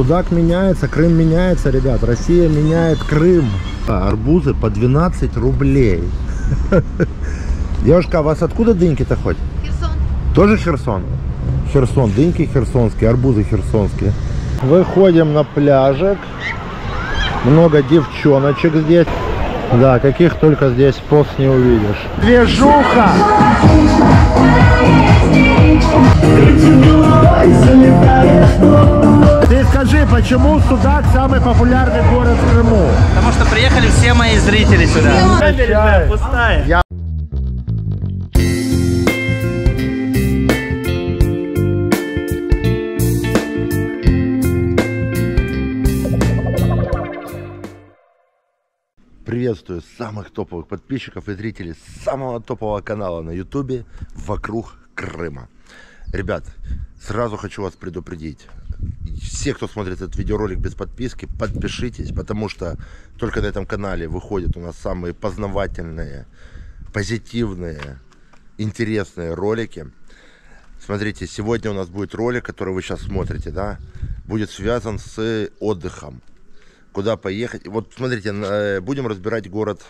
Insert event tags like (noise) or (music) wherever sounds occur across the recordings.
Судак меняется, Крым меняется, ребят. Россия меняет Крым. А, арбузы по 12 рублей. Девушка, а у вас откуда дыньки-то хоть? Херсон. Тоже Херсон? Херсон, дыньки херсонские, арбузы херсонские. Выходим на пляжик. Много девчоночек здесь. Да, каких только здесь пост не увидишь. Движуха! Ты скажи, почему Судак самый популярный город в Крыму? Потому что приехали все мои зрители сюда. Пустая. Я- Приветствую самых топовых подписчиков и зрителей самого топового канала на ютубе «Вокруг Крыма». Ребят, сразу хочу вас предупредить. Все, кто смотрит этот видеоролик без подписки, подпишитесь, потому что только на этом канале выходят у нас самые познавательные, позитивные, интересные ролики. Смотрите, сегодня у нас будет ролик, который вы сейчас смотрите, да, будет связан с отдыхом куда поехать. Вот смотрите, э, будем разбирать город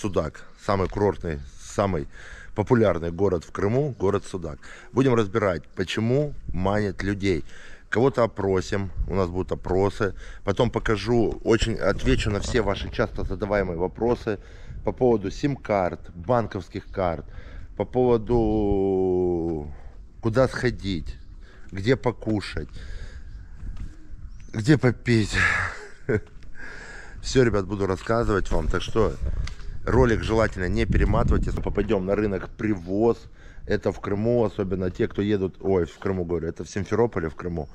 Судак, самый курортный, самый популярный город в Крыму, город Судак. Будем разбирать, почему манит людей. Кого-то опросим, у нас будут опросы. Потом покажу, очень отвечу на все ваши часто задаваемые вопросы по поводу сим-карт, банковских карт, по поводу куда сходить, где покушать, где попить. (laughs) Все, ребят, буду рассказывать вам. Так что ролик желательно не перематывать, если попадем на рынок привоз. Это в Крыму, особенно те, кто едут, ой, в Крыму говорю, это в Симферополе, в Крыму.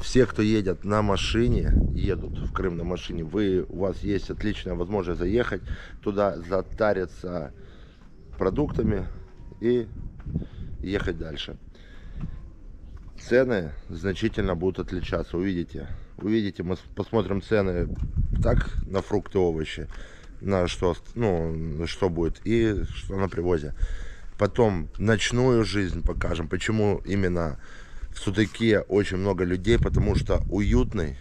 Все, кто едет на машине, едут в Крым на машине, вы, у вас есть отличная возможность заехать туда, затариться продуктами и ехать дальше. Цены значительно будут отличаться, увидите. Увидите, мы посмотрим цены так на фрукты, овощи, на что, ну, что будет и что на привозе. Потом ночную жизнь покажем, почему именно в Судаке очень много людей, потому что уютный,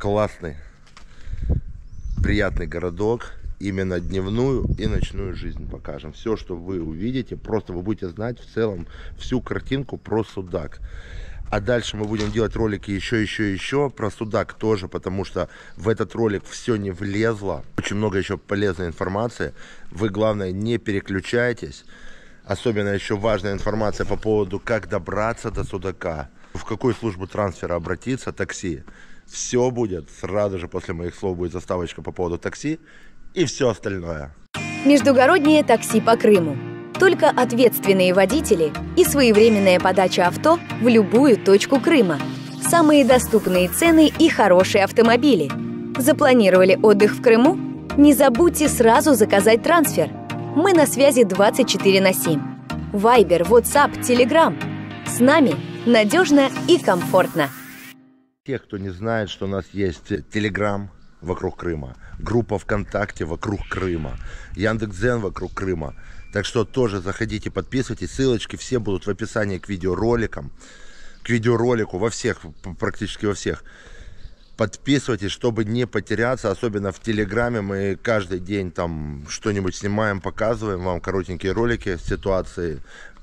классный, приятный городок, именно дневную и ночную жизнь покажем. Все, что вы увидите, просто вы будете знать в целом всю картинку про Судак. А дальше мы будем делать ролики еще, еще, еще про Судак тоже, потому что в этот ролик все не влезло. Очень много еще полезной информации. Вы, главное, не переключайтесь. Особенно еще важная информация по поводу, как добраться до Судака, в какую службу трансфера обратиться, такси. Все будет сразу же после моих слов будет заставочка по поводу такси и все остальное. Междугороднее такси по Крыму. Только ответственные водители и своевременная подача авто в любую точку Крыма. Самые доступные цены и хорошие автомобили. Запланировали отдых в Крыму? Не забудьте сразу заказать трансфер. Мы на связи 24 на 7. Вайбер, WhatsApp, Telegram. С нами надежно и комфортно. Те, кто не знает, что у нас есть Телеграм вокруг Крыма, группа ВКонтакте вокруг Крыма, Яндекс.Дзен вокруг Крыма. Так что тоже заходите, подписывайтесь. Ссылочки все будут в описании к видеороликам. К видеоролику во всех, практически во всех. Подписывайтесь, чтобы не потеряться, особенно в Телеграме. Мы каждый день там что-нибудь снимаем, показываем вам коротенькие ролики ситуации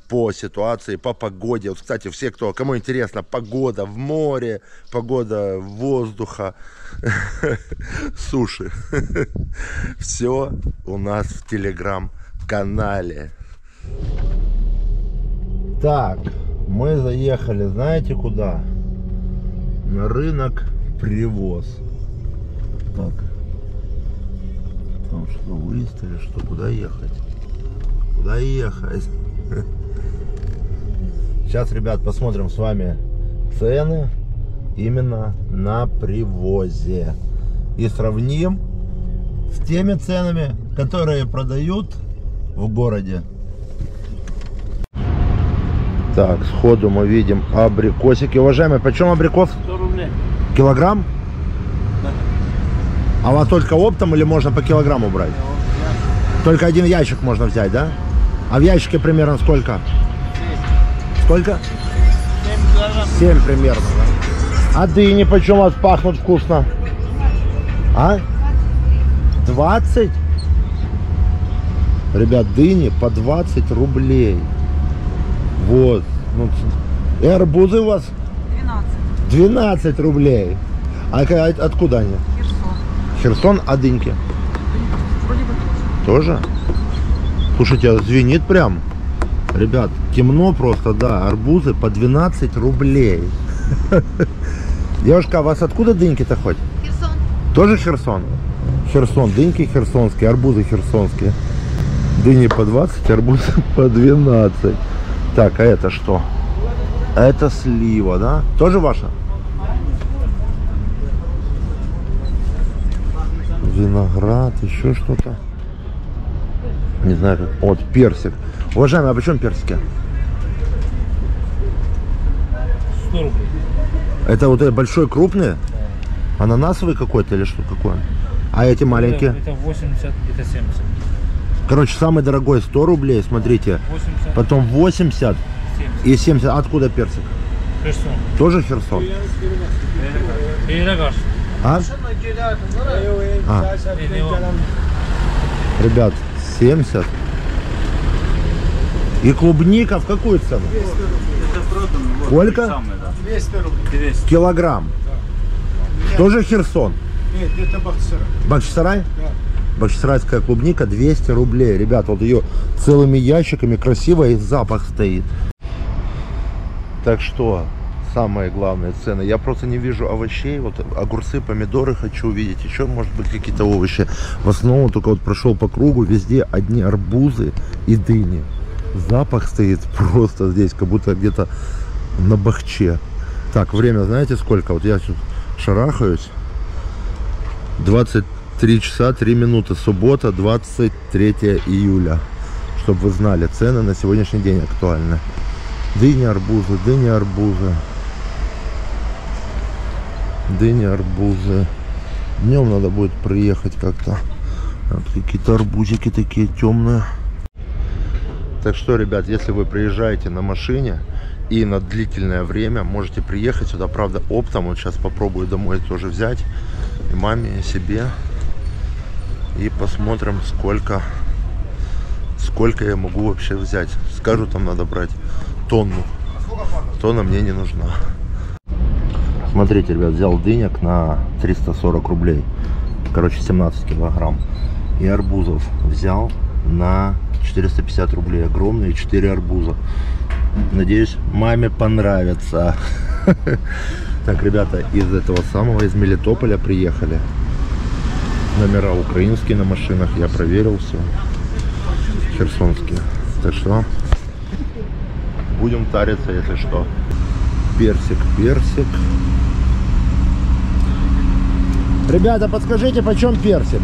по ситуации, по погоде. Вот, кстати, все, кто, кому интересно, погода в море, погода воздуха, (laughs) суши. (laughs) Все у нас в телеграм-канале. Так, мы заехали, знаете куда? На рынок привоз. Так. Там что, выезд или что? Куда ехать? Куда ехать? (laughs) Сейчас, ребят, посмотрим с вами цены именно на привозе. И сравним с теми ценами, которые продают в городе. Так, сходу мы видим абрикосики. Уважаемый, почем абрикос? 100 рублей. Килограмм? А у вас только оптом или можно по килограмму брать? Только один ящик можно взять, да? А в ящике примерно сколько? Сколько? 7 килограмм. 7 примерно, да? А дыни почем у вас пахнут вкусно? А? 20? Ребят, дыни по 20 рублей. Вот. Ну, И арбузы у вас 12. 12 рублей. А от- откуда они? Херсон. Херсон, а дыньки? Вроде бы тоже. Тоже? Слушайте, а звенит прям. Ребят, темно просто, да. Арбузы по 12 рублей. (laughs) Девушка, а вас откуда дыньки-то хоть? Херсон. Тоже Херсон? Херсон, дыньки херсонские, арбузы херсонские. Дыни по 20, арбузы (laughs) по 12. Так, а это что? Это слива, да? Тоже ваша? Виноград, еще что-то. Не знаю, как. Вот, персик. Уважаемый, а почем персики? 100 рублей. Это вот э, большой, крупный? Ананасовый какой-то или что какое? А эти маленькие? Это, это 80, это 70. Короче, самый дорогой 100 рублей, смотрите. 80, Потом 80 70. И 70. Откуда персик? Херсон. Тоже Херсон? И рогаш. А? А, ребят, 70. И клубника в какую цену? Сколько? 200. Килограмм. Тоже Херсон? Нет, это Бахчисарай. Бахчисарай? Бахчисарайская клубника 200 рублей. Ребят, вот ее целыми ящиками красиво и запах стоит. Так что, самые главные цены. Я просто не вижу овощей. Вот огурцы, помидоры хочу увидеть. Еще, может быть, какие-то овощи. В основном только вот прошел по кругу. Везде одни арбузы и дыни. Запах стоит (laughs) просто здесь, как будто где-то на бахче. Так, время знаете сколько? Вот я тут шарахаюсь. 23 часа 3 минуты. Суббота, 23 июля. Чтобы вы знали, цены на сегодняшний день актуальны. Дыни, арбузы, дыни, арбузы. Дыни, арбузы. Днем надо будет приехать как-то. Вот какие-то арбузики такие темные. Так что, ребят, если вы приезжаете на машине и на длительное время, можете приехать сюда, правда, оптом. Вот сейчас попробую домой тоже взять. И маме, и себе. И посмотрим, сколько, сколько я могу вообще взять. Скажу, там надо брать тонну. Тонна мне не нужна. Смотрите, ребят, взял дынек на 340 рублей. Короче, 17 килограмм. И арбузов взял на 450 рублей. Огромные 4 арбуза. Надеюсь, маме понравится. (laughs) Так, ребята, из этого самого, из Мелитополя приехали. Номера украинские на машинах, я проверил все. Херсонские. Так что будем тариться, если что. Персик, персик. Ребята, подскажите, почем персик?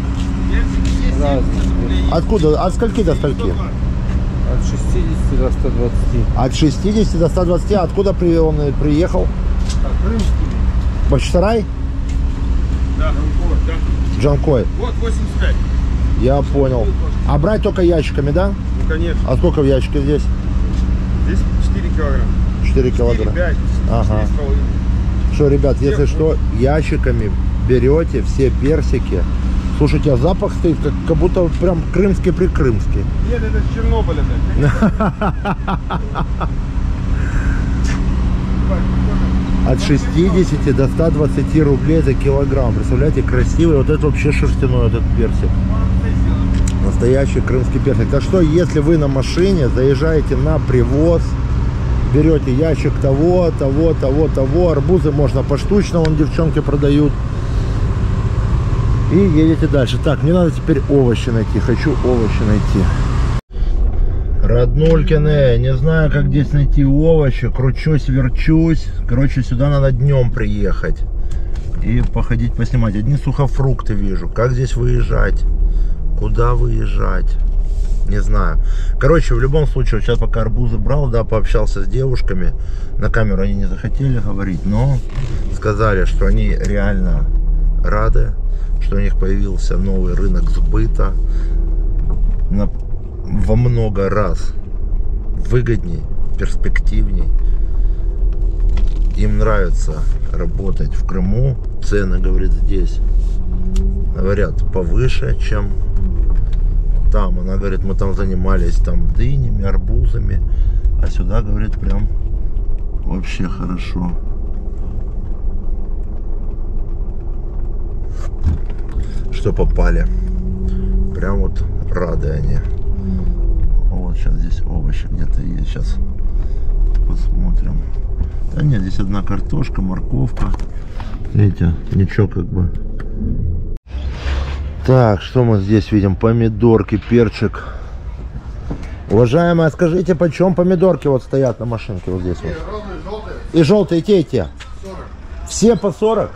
Откуда? От скольки до скольки? От 60 до 120. От 60 до 120. А Откуда при- он приехал? Бахчисарай? Да, вот, да. Джанкой. Вот 85. Я понял. А брать только ящиками, да? Ну, конечно. А сколько в ящике здесь? Здесь 4 килограмма. 4 4, килограмма. 5, Ага. Что, ребят, если что, ящиками берете все персики. Слушайте, а запах стоит, как, как будто прям крымский-прикрымский. Нет, это с Чернобыля. (laughs) От 60 до 120 рублей за килограмм. Представляете, красивый. Вот это вообще шерстяной этот персик. Настоящий крымский персик. Так что, если вы на машине заезжаете на привоз, берете ящик того, того, того, того, арбузы можно поштучно, вон девчонки продают. И едете дальше. Так, мне надо теперь овощи найти. Хочу овощи найти. Роднулькины, не знаю, как здесь найти овощи. Кручусь, верчусь. Короче, сюда надо днем приехать. И походить поснимать. Одни сухофрукты вижу. Как здесь выезжать? Куда выезжать? Не знаю. Короче, в любом случае, сейчас пока арбузы брал, да, пообщался с девушками. На камеру они не захотели говорить, но сказали, что они реально рады, что у них появился новый рынок сбыта на- во много раз выгодней, перспективней. им нравится работать в Крыму. Цены, говорит, здесь, говорят, повыше, чем там. Она говорит, мы там занимались там дынями, арбузами. А сюда, говорит, прям вообще хорошо. Что попали. Прям вот рады они. Вот сейчас здесь овощи где-то есть. Сейчас посмотрим. Да нет, здесь одна картошка, морковка. Видите, ничего как бы. Так, что мы здесь видим? Помидорки, перчик. Уважаемая, скажите, почем помидорки вот стоят на машинке вот здесь вот? И желтые, и те, и те. Все по 40?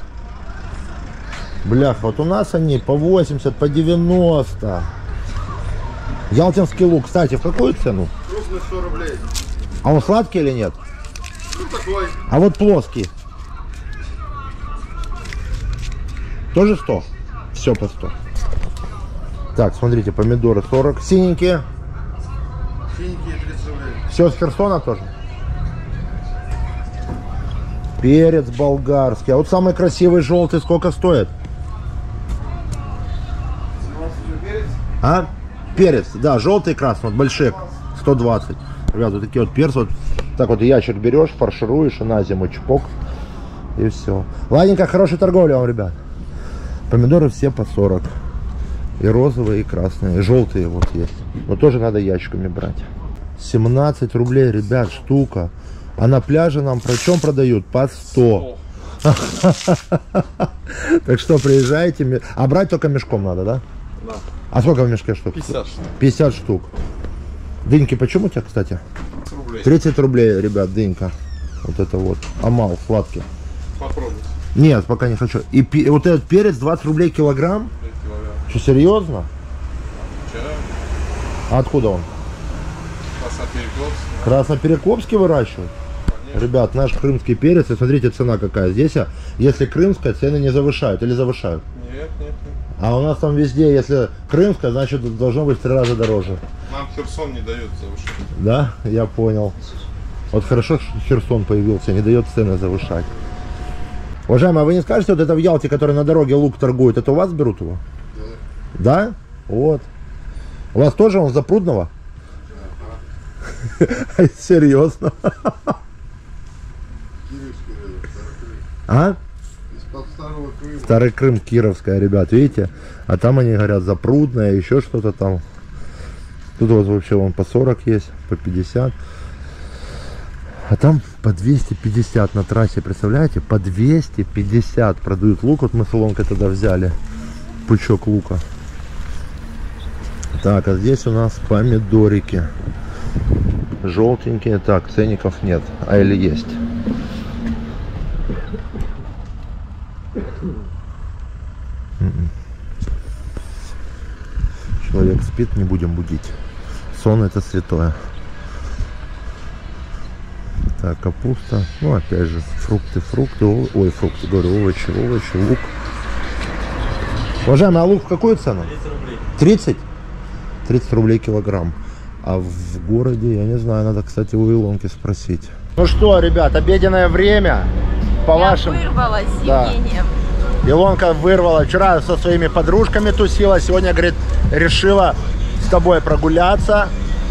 Блях, вот у нас они по 80, по 90. Ялтинский лук, кстати, в какую цену? Крупный 100 рублей. А он сладкий или нет? Ну такой. А вот плоский? Тоже 100? Все по 100. Так, смотрите, помидоры 40. Синенькие. Синенькие 30 рублей. Все с Херсона тоже. Перец болгарский. А вот самый красивый желтый сколько стоит? А? Перец, да, желтый и красный, вот большие, 120. Ребята, вот такие вот перцы, вот так вот ящик берешь, фаршируешь и на зиму чпок, и все. Ладненько, хорошей торговли вам, ребят. Помидоры все по 40. И розовые, и красные, и желтые вот есть. Но тоже надо ящиками брать. 17 рублей, ребят, штука. А на пляже нам про чем продают? По 100. (laughs) Так что приезжайте. А брать только мешком надо, да? Да. А сколько в мешке штук? 50 штук. 50 штук. Дыньки почему у тебя, кстати? рублей. 30 рублей, ребят, дынька. Вот это вот. Амал, сладкий. Попробуйте. Нет, пока не хочу. И вот этот перец 20 рублей килограмм? Что, серьезно? Вчера А откуда он? Красноперекопск. Красноперекопский выращивают? Ребят, наш крымский перец, и смотрите, цена какая. Здесь, а, если крымская, цены не завышают или завышают. Нет, нет, нет. А у нас там везде, если крымская, значит должно быть в три раза дороже. Нам Херсон не дает завышать. Да, я понял. Вот хорошо, что Херсон появился, не дает цены завышать. Уважаемый, а вы не скажете, вот это в Ялте, который на дороге лук торгует, это у вас берут его? Да. Вот. У вас тоже он запрудного? (laughs) Серьезно? А? Старый Крым, Кировская, ребят, видите? А там они говорят запрудное, еще что-то там. Тут вот вообще вон по 40 есть, по 50. А там по 250 на трассе, представляете? По 250 продают лук. Вот мы с тогда взяли пучок лука. Так, а здесь у нас помидорики. Желтенькие. Так, ценников нет. А или есть? Человек спит, не будем будить. Сон это святое. Так, капуста. Ну, опять же, фрукты, фрукты. о- Ой, фрукты, говорю, овощи, овощи, лук. Уважаемый, а лук в какую цену? 30? 30 рублей килограмм. А в городе, я не знаю, надо, кстати, у Илонки спросить. Ну что, ребят, обеденное время. По вашим... вырвалась Да. Евгением. Илонка вырвала. Вчера со своими подружками тусила. Сегодня, говорит, решила с тобой прогуляться,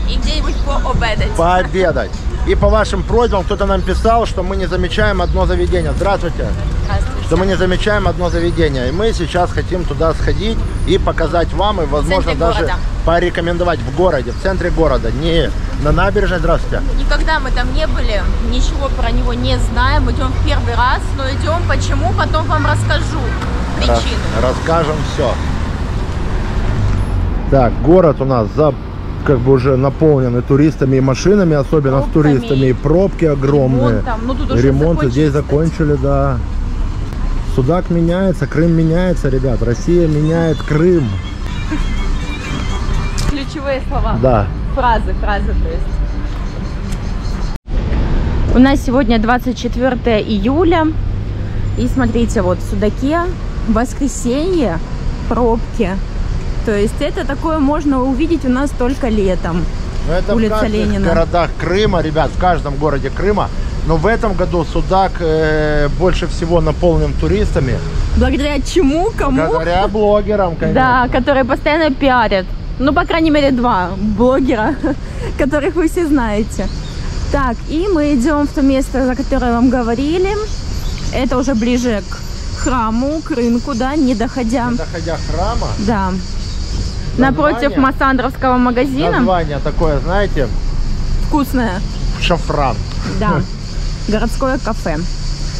И где-нибудь пообедать. пообедать. И по вашим просьбам кто-то нам писал, что мы не замечаем одно заведение. Здравствуйте. Здравствуйте. Что мы не замечаем одно заведение. И мы сейчас хотим туда сходить и показать вам, и, возможно, даже города. порекомендовать в городе, в центре города. Не на набережной, здравствуйте. Никогда мы там не были, ничего про него не знаем. Идем в первый раз, но идем почему, потом вам расскажу Рас- причину. расскажем все. Так, город у нас за как бы уже наполнены туристами и машинами, особенно с Пробками. туристами, и пробки огромные. Ремонтом. Ну, тут уже Ремонты закончили, здесь кстати. закончили, да. Судак меняется, Крым меняется, ребят. Россия меняет Крым. Ключевые слова. Да. Фразы, фразы, то есть. У нас сегодня 24 июля. И смотрите, вот в Судаке воскресенье, пробки. То есть это такое можно увидеть у нас только летом. Но это Улица в каждых Ленина. городах Крыма, ребят, в каждом городе Крыма Но в этом году Судак э, больше всего наполнен туристами. Благодаря чему? Кому? Благодаря блогерам, конечно. Да, которые постоянно пиарят. Ну, по крайней мере, два блогера, (laughs) которых вы все знаете. Так, и мы идем в то место, за которое вам говорили. Это уже ближе к храму, к рынку, да, не доходя. Доходя храма, Да. Напротив Массандровского магазина. название такое, знаете, Вкусное. шафран. Да. Городское кафе.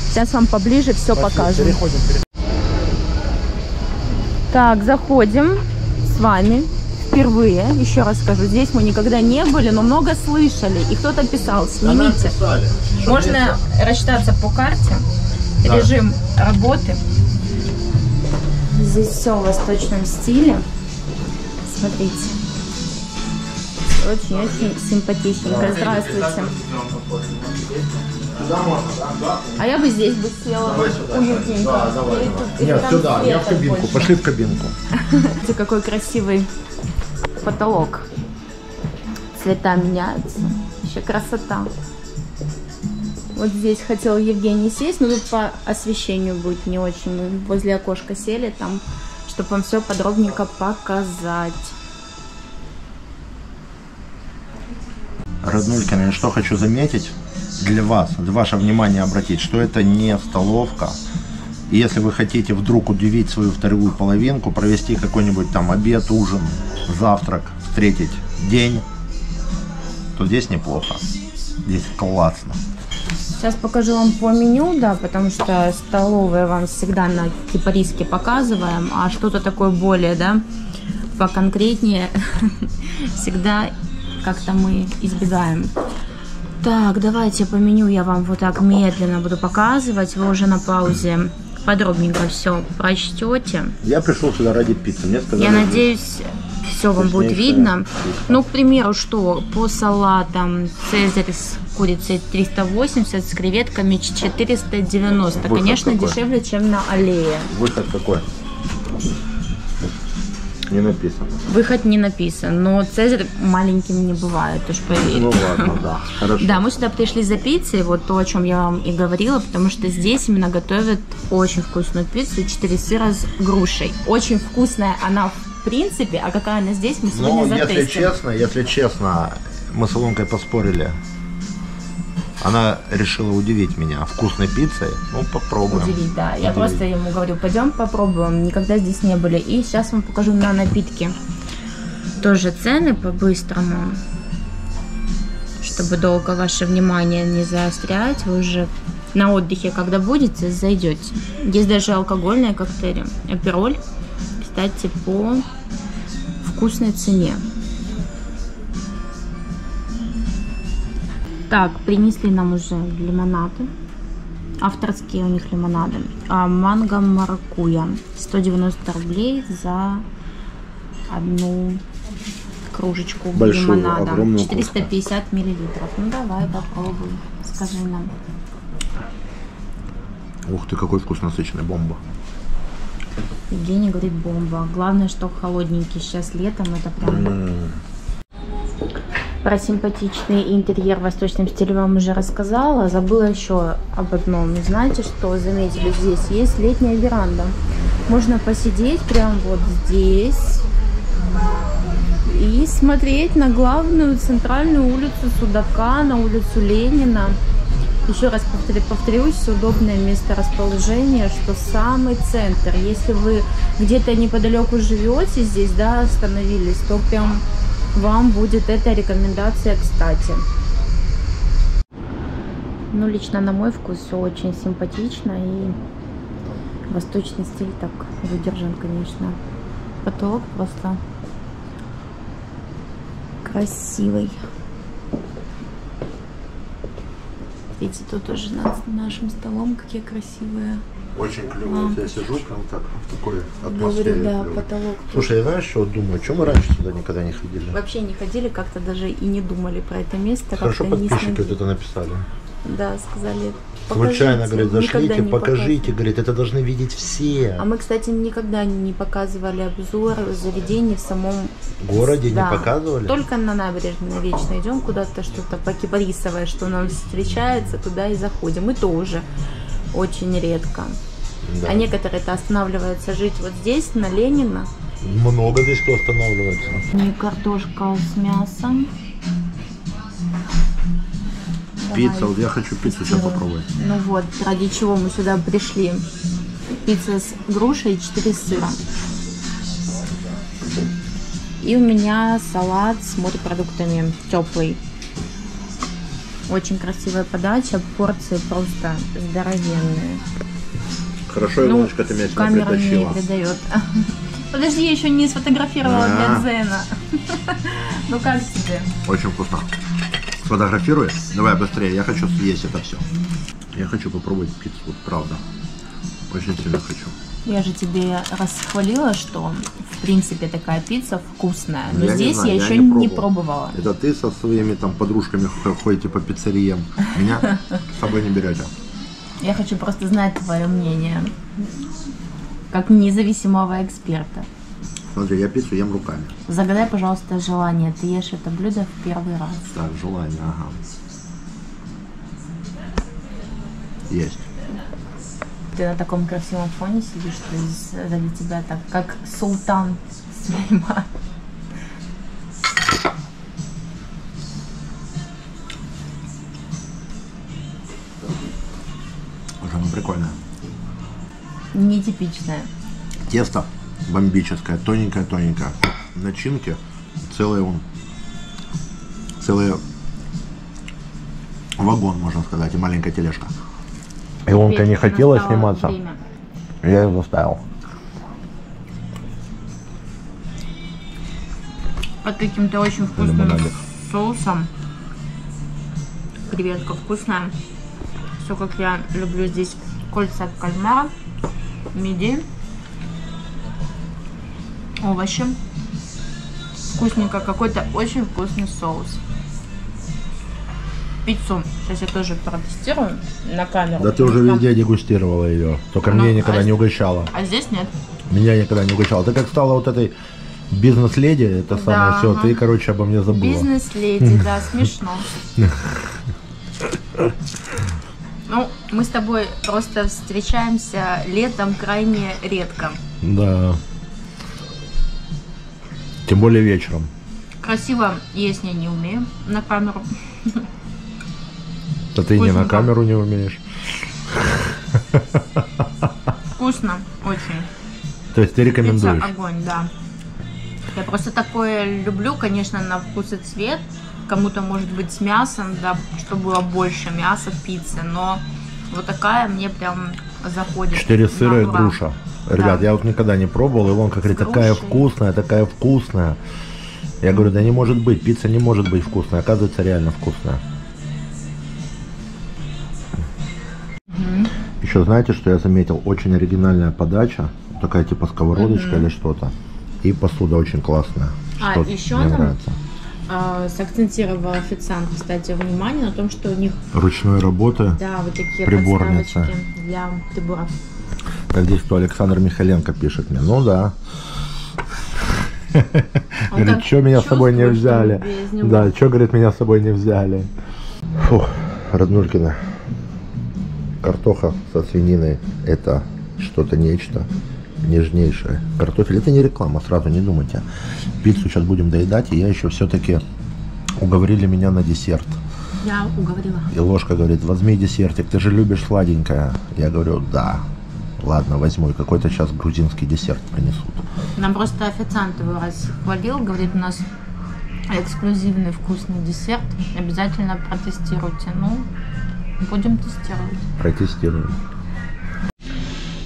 Сейчас вам поближе все Пошли, покажем. Переходим, переходим. Так, заходим с вами впервые. Еще раз скажу, здесь мы никогда не были, но много слышали. И кто-то писал, снимите. Что Можно рассчитаться по карте. Да. Режим работы. Здесь все в восточном стиле. Смотрите. Очень-очень симпатичненько. Здравствуйте. А я бы здесь бы села. Уютненько. Да, давай, давай. Нет, сюда, я в кабинку. больше? Пошли в кабинку. (laughs) Смотрите, какой красивый потолок. Цвета меняются. Еще красота. Вот здесь хотел Евгений сесть, но тут по освещению будет не очень. Мы возле окошка сели там, чтобы вам все подробненько показать. Роднулькина, я что хочу заметить для вас, для ваше внимание обратить, что это не столовка. И если вы хотите вдруг удивить свою вторую половинку, провести какой-нибудь там обед, ужин, завтрак, встретить день, то здесь неплохо. Здесь классно. Сейчас покажу вам по меню, да, потому что столовые вам всегда на кипариске показываем, а что-то такое более, да, поконкретнее (laughs) всегда как-то мы избегаем. Так, давайте по меню я вам вот так медленно буду показывать. Вы уже на паузе подробненько все прочтете. Я пришел сюда ради пиццы. Мне сказали, Я надеюсь, все вам будет видно. Ну, к примеру, что по салатам Цезарь с курицей 380, с креветками 490. Выход Конечно, какой? дешевле, чем на аллее. выход какой? Не написано. Выход не написан, но Цезарь маленьким не бывает, уж поверь. Ну ладно, да. Хорошо. Да, мы сюда пришли за пиццей, вот то, о чем я вам и говорила, потому что здесь именно готовят очень вкусную пиццу, 4 сыра с грушей. Очень вкусная она в принципе, а какая она здесь, мы сегодня Ну, если затестим. честно, если честно, мы с Илонкой поспорили. Она решила удивить меня вкусной пиццей. Ну, попробуем. Удивить, да. Я Удивить. просто ему говорю, пойдем попробуем. Никогда здесь не были. И сейчас вам покажу на напитки. Тоже цены по-быстрому. Чтобы долго ваше внимание не заострять. Вы уже на отдыхе, когда будете, зайдете. Есть даже алкогольные коктейли. Апероль, кстати, по вкусной цене. Так, принесли нам уже лимонады. Авторские у них лимонады. А, манго маракуя. 190 рублей за одну кружечку Большую, лимонада. огромную 450 миллилитров. Ну давай попробуй. Скажи нам. Ух ты, какой вкус насыщенный, бомба. Евгений говорит бомба. Главное, что холодненький. Сейчас летом это прям Про симпатичный интерьер в восточном стиле вам уже рассказала. Забыла еще об одном. Знаете, что заметили здесь? Есть летняя веранда. Можно посидеть прямо вот здесь и смотреть на главную центральную улицу Судака, на улицу Ленина. Еще раз повторю, повторюсь, удобное место расположения, что самый центр. Если вы где-то неподалеку живете здесь, да, остановились, то прям вам будет эта рекомендация кстати. Ну, лично на мой вкус очень симпатично и восточный стиль так выдержан, конечно. Потолок просто красивый. Видите, тут тоже над нашим столом какие красивые. Очень клево. Вот я сижу прям так в такой Говорю, атмосфере. да, клёвой. потолок. Слушай, я знаешь, что думаю? Чем мы раньше сюда никогда не ходили? Вообще не ходили, как-то даже и не думали про это место. Хорошо не подписчики сносили. вот это написали. Да, сказали. Случайно, говорит, зашлите, не покажите, говорит, это должны видеть все. А мы, кстати, никогда не показывали обзор заведений в самом городе не Да. показывали? Только на набережной вечно идем куда-то что-то покипарисовое, что нам встречается, туда и заходим. И тоже очень редко. Да. А некоторые-то останавливаются жить вот здесь, на Ленина. Много здесь кто останавливается. Не картошка с мясом. Пицца, вот я хочу пиццу сейчас Давай. попробовать. Ну вот, ради чего мы сюда пришли. Пицца с грушей и 4 сыра. И у меня салат с морепродуктами теплый. Очень красивая подача, порции просто здоровенные. Хорошо, Ну, Илоночка, ты меня сюда камера не притащила. передает. (laughs) Подожди, я еще не сфотографировала для А. Дзена. (laughs) Ну как тебе? Очень вкусно. Сфотографируй? Давай быстрее, я хочу съесть это все. Я хочу попробовать пиццу, вот правда. Очень сильно хочу. Я же тебе расхвалила, что в принципе такая пицца вкусная. Но Я не здесь знаю, я я еще не не, пробовал. пробовала. Это ты со своими там подружками ходите по пиццериям. Меня с собой не берете. Я хочу просто знать твое мнение. Как независимого эксперта. Смотри, я пиццу ем руками. Загадай, пожалуйста, желание. Ты ешь это блюдо в первый раз. Так, желание, ага. Есть. Ты на таком красивом фоне сидишь, что из- сзади тебя так, как султан Сулейман. Уже ну прикольно. Нетипичная. Тесто бомбическое, тоненькое-тоненькое. Начинки целый он, целый вагон, можно сказать, и маленькая тележка. Илонка не хотела сниматься, время. я ее заставил. Под каким-то очень вкусным Лимонадик. соусом. Креветка вкусная. Все как я люблю здесь. Кольца от кальмара, мидии, овощи. Вкусненько. Какой-то очень вкусный соус. Пиццу сейчас я тоже протестирую на камеру. Да ты уже Там- везде дегустировала ее, только Ну, мне никогда а не угощала. А здесь нет. Меня никогда не угощала. Ты как стала вот этой бизнес-леди, это Да, самое все, ага. ты, короче, обо мне забыла. Бизнес-леди, да, (laughs) смешно. Ну, мы с тобой просто встречаемся летом крайне редко. Да. Тем более вечером. Красиво есть я не умею на камеру. Да ты не на камеру не умеешь. Вкусно, очень. То есть ты Пицца рекомендуешь? огонь, да. Я просто такое люблю, конечно, на вкус и цвет. Кому-то может быть с мясом, да, чтобы было больше мяса в пицце, но вот такая мне прям заходит. Четыре сыра и груша. Ребят, Да. я вот никогда не пробовал, и Илонка говорит, С такая вкусная, такая вкусная. Я говорю, да не может быть, пицца не может быть вкусной, оказывается реально вкусная. Еще знаете, что я заметил? Очень оригинальная подача, такая типа сковородочка или что-то. И посуда очень классная. А, Что еще мне там- нравится. А, сакцентировал официант, кстати, внимание на том, что у них, Ручной работы. да, вот такие подставочки для приборов. Так здесь что, Александр Михаленко пишет мне. Ну да. Говорит, так что меня с собой не взяли? Да, что, говорит, меня с собой не взяли? Фух, Роднулькина. Картоха со свининой – это что-то нечто нежнейшее. Картофель – это не реклама, сразу не думайте. Пиццу сейчас будем доедать, и я еще все-таки уговорили меня на десерт. Я уговорила. И ложка говорит, возьми десертик, ты же любишь сладенькое. Я говорю, да. Ладно, возьму. И какой-то сейчас грузинский десерт принесут. Нам просто официант его расхвалил, говорит, у нас эксклюзивный вкусный десерт. Обязательно протестируйте. Ну, будем тестировать. Протестируем.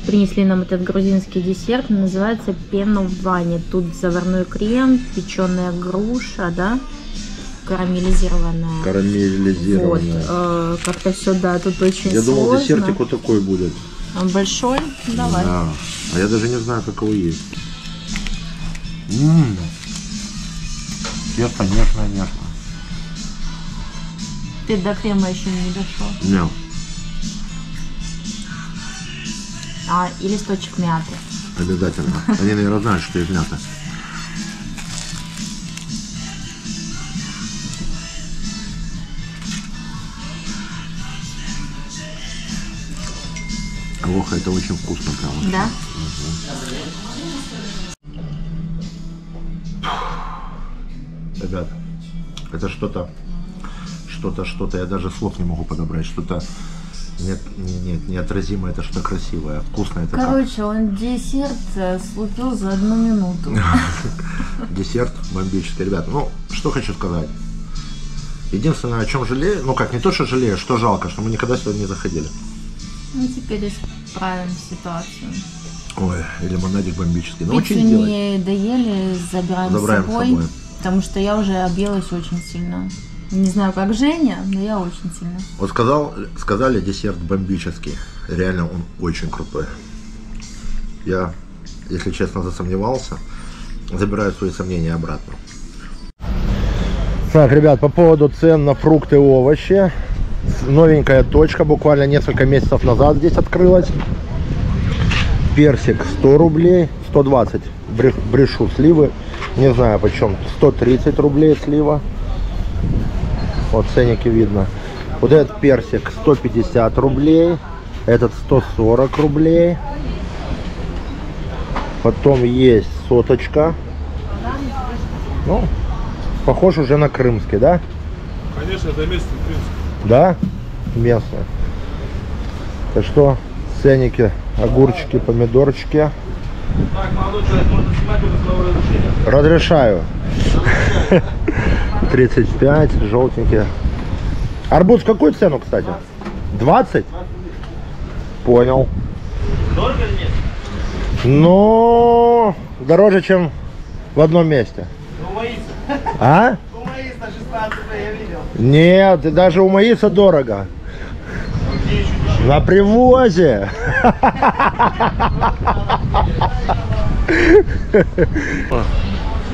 Принесли нам этот грузинский десерт, называется пена в ванне. Тут заварной крем, печеная груша, да, карамелизированная. Вот, Карамелизированное. э, как-то все, да, тут очень Я думал, сложно. десертик вот такой будет. Он большой? Давай. Да. А я даже не знаю, как его есть. Ммм. Тесто нежное, нежное. Ты до крема еще не дошел. Не. А, и листочек мяты. Обязательно. Они, наверное, знают, что их мята. Лоха, это очень вкусно прямо. Да? Ребят, это что-то, что-то, что-то, я даже слов не могу подобрать, что-то нет, не- нет, неотразимое, это что-то красивое, вкусное, это как? Короче, он десерт э, слупил за одну минуту. (laughs) Десерт бомбический, ребят. Ну, что хочу сказать. Единственное, о чем жалею, ну как, не то, что жалею, что жалко, что мы никогда сюда не заходили. Ну, теперь исправим ситуацию. Ой, и лимонадик бомбический. Ну, Пиццу очень делать. не доели, забираем, Забираем с с собой. собой. Потому что я уже объелась очень сильно. Не знаю, как Женя, но я очень сильно. Вот сказал, сказали, десерт бомбический. Реально он очень крутой. Я, если честно, засомневался. Забираю свои сомнения обратно. Так, ребят, по поводу цен на фрукты и овощи. Новенькая точка, буквально несколько месяцев назад здесь открылась. Персик 100 рублей, 120 бре- брешу сливы. Не знаю почем, 130 рублей слива. Вот ценники видно. Вот этот персик 150 рублей. Этот 140 рублей. Потом есть соточка. Ну, похож уже на крымский, да? Конечно, это местный принцип. Да? Местный. Так что ценники, огурчики, помидорчики. Так, молодой человек, можно снимать моего разрешения. Разрешаю. (laughs) 35, желтенькие. Арбуз какую цену, кстати? 20? Понял. Дорого или нет? Но дороже, чем в одном месте. У Маиса. А? У Маиса 16 рублей, я видел. Нет, даже у Маиса дорого. На привозе.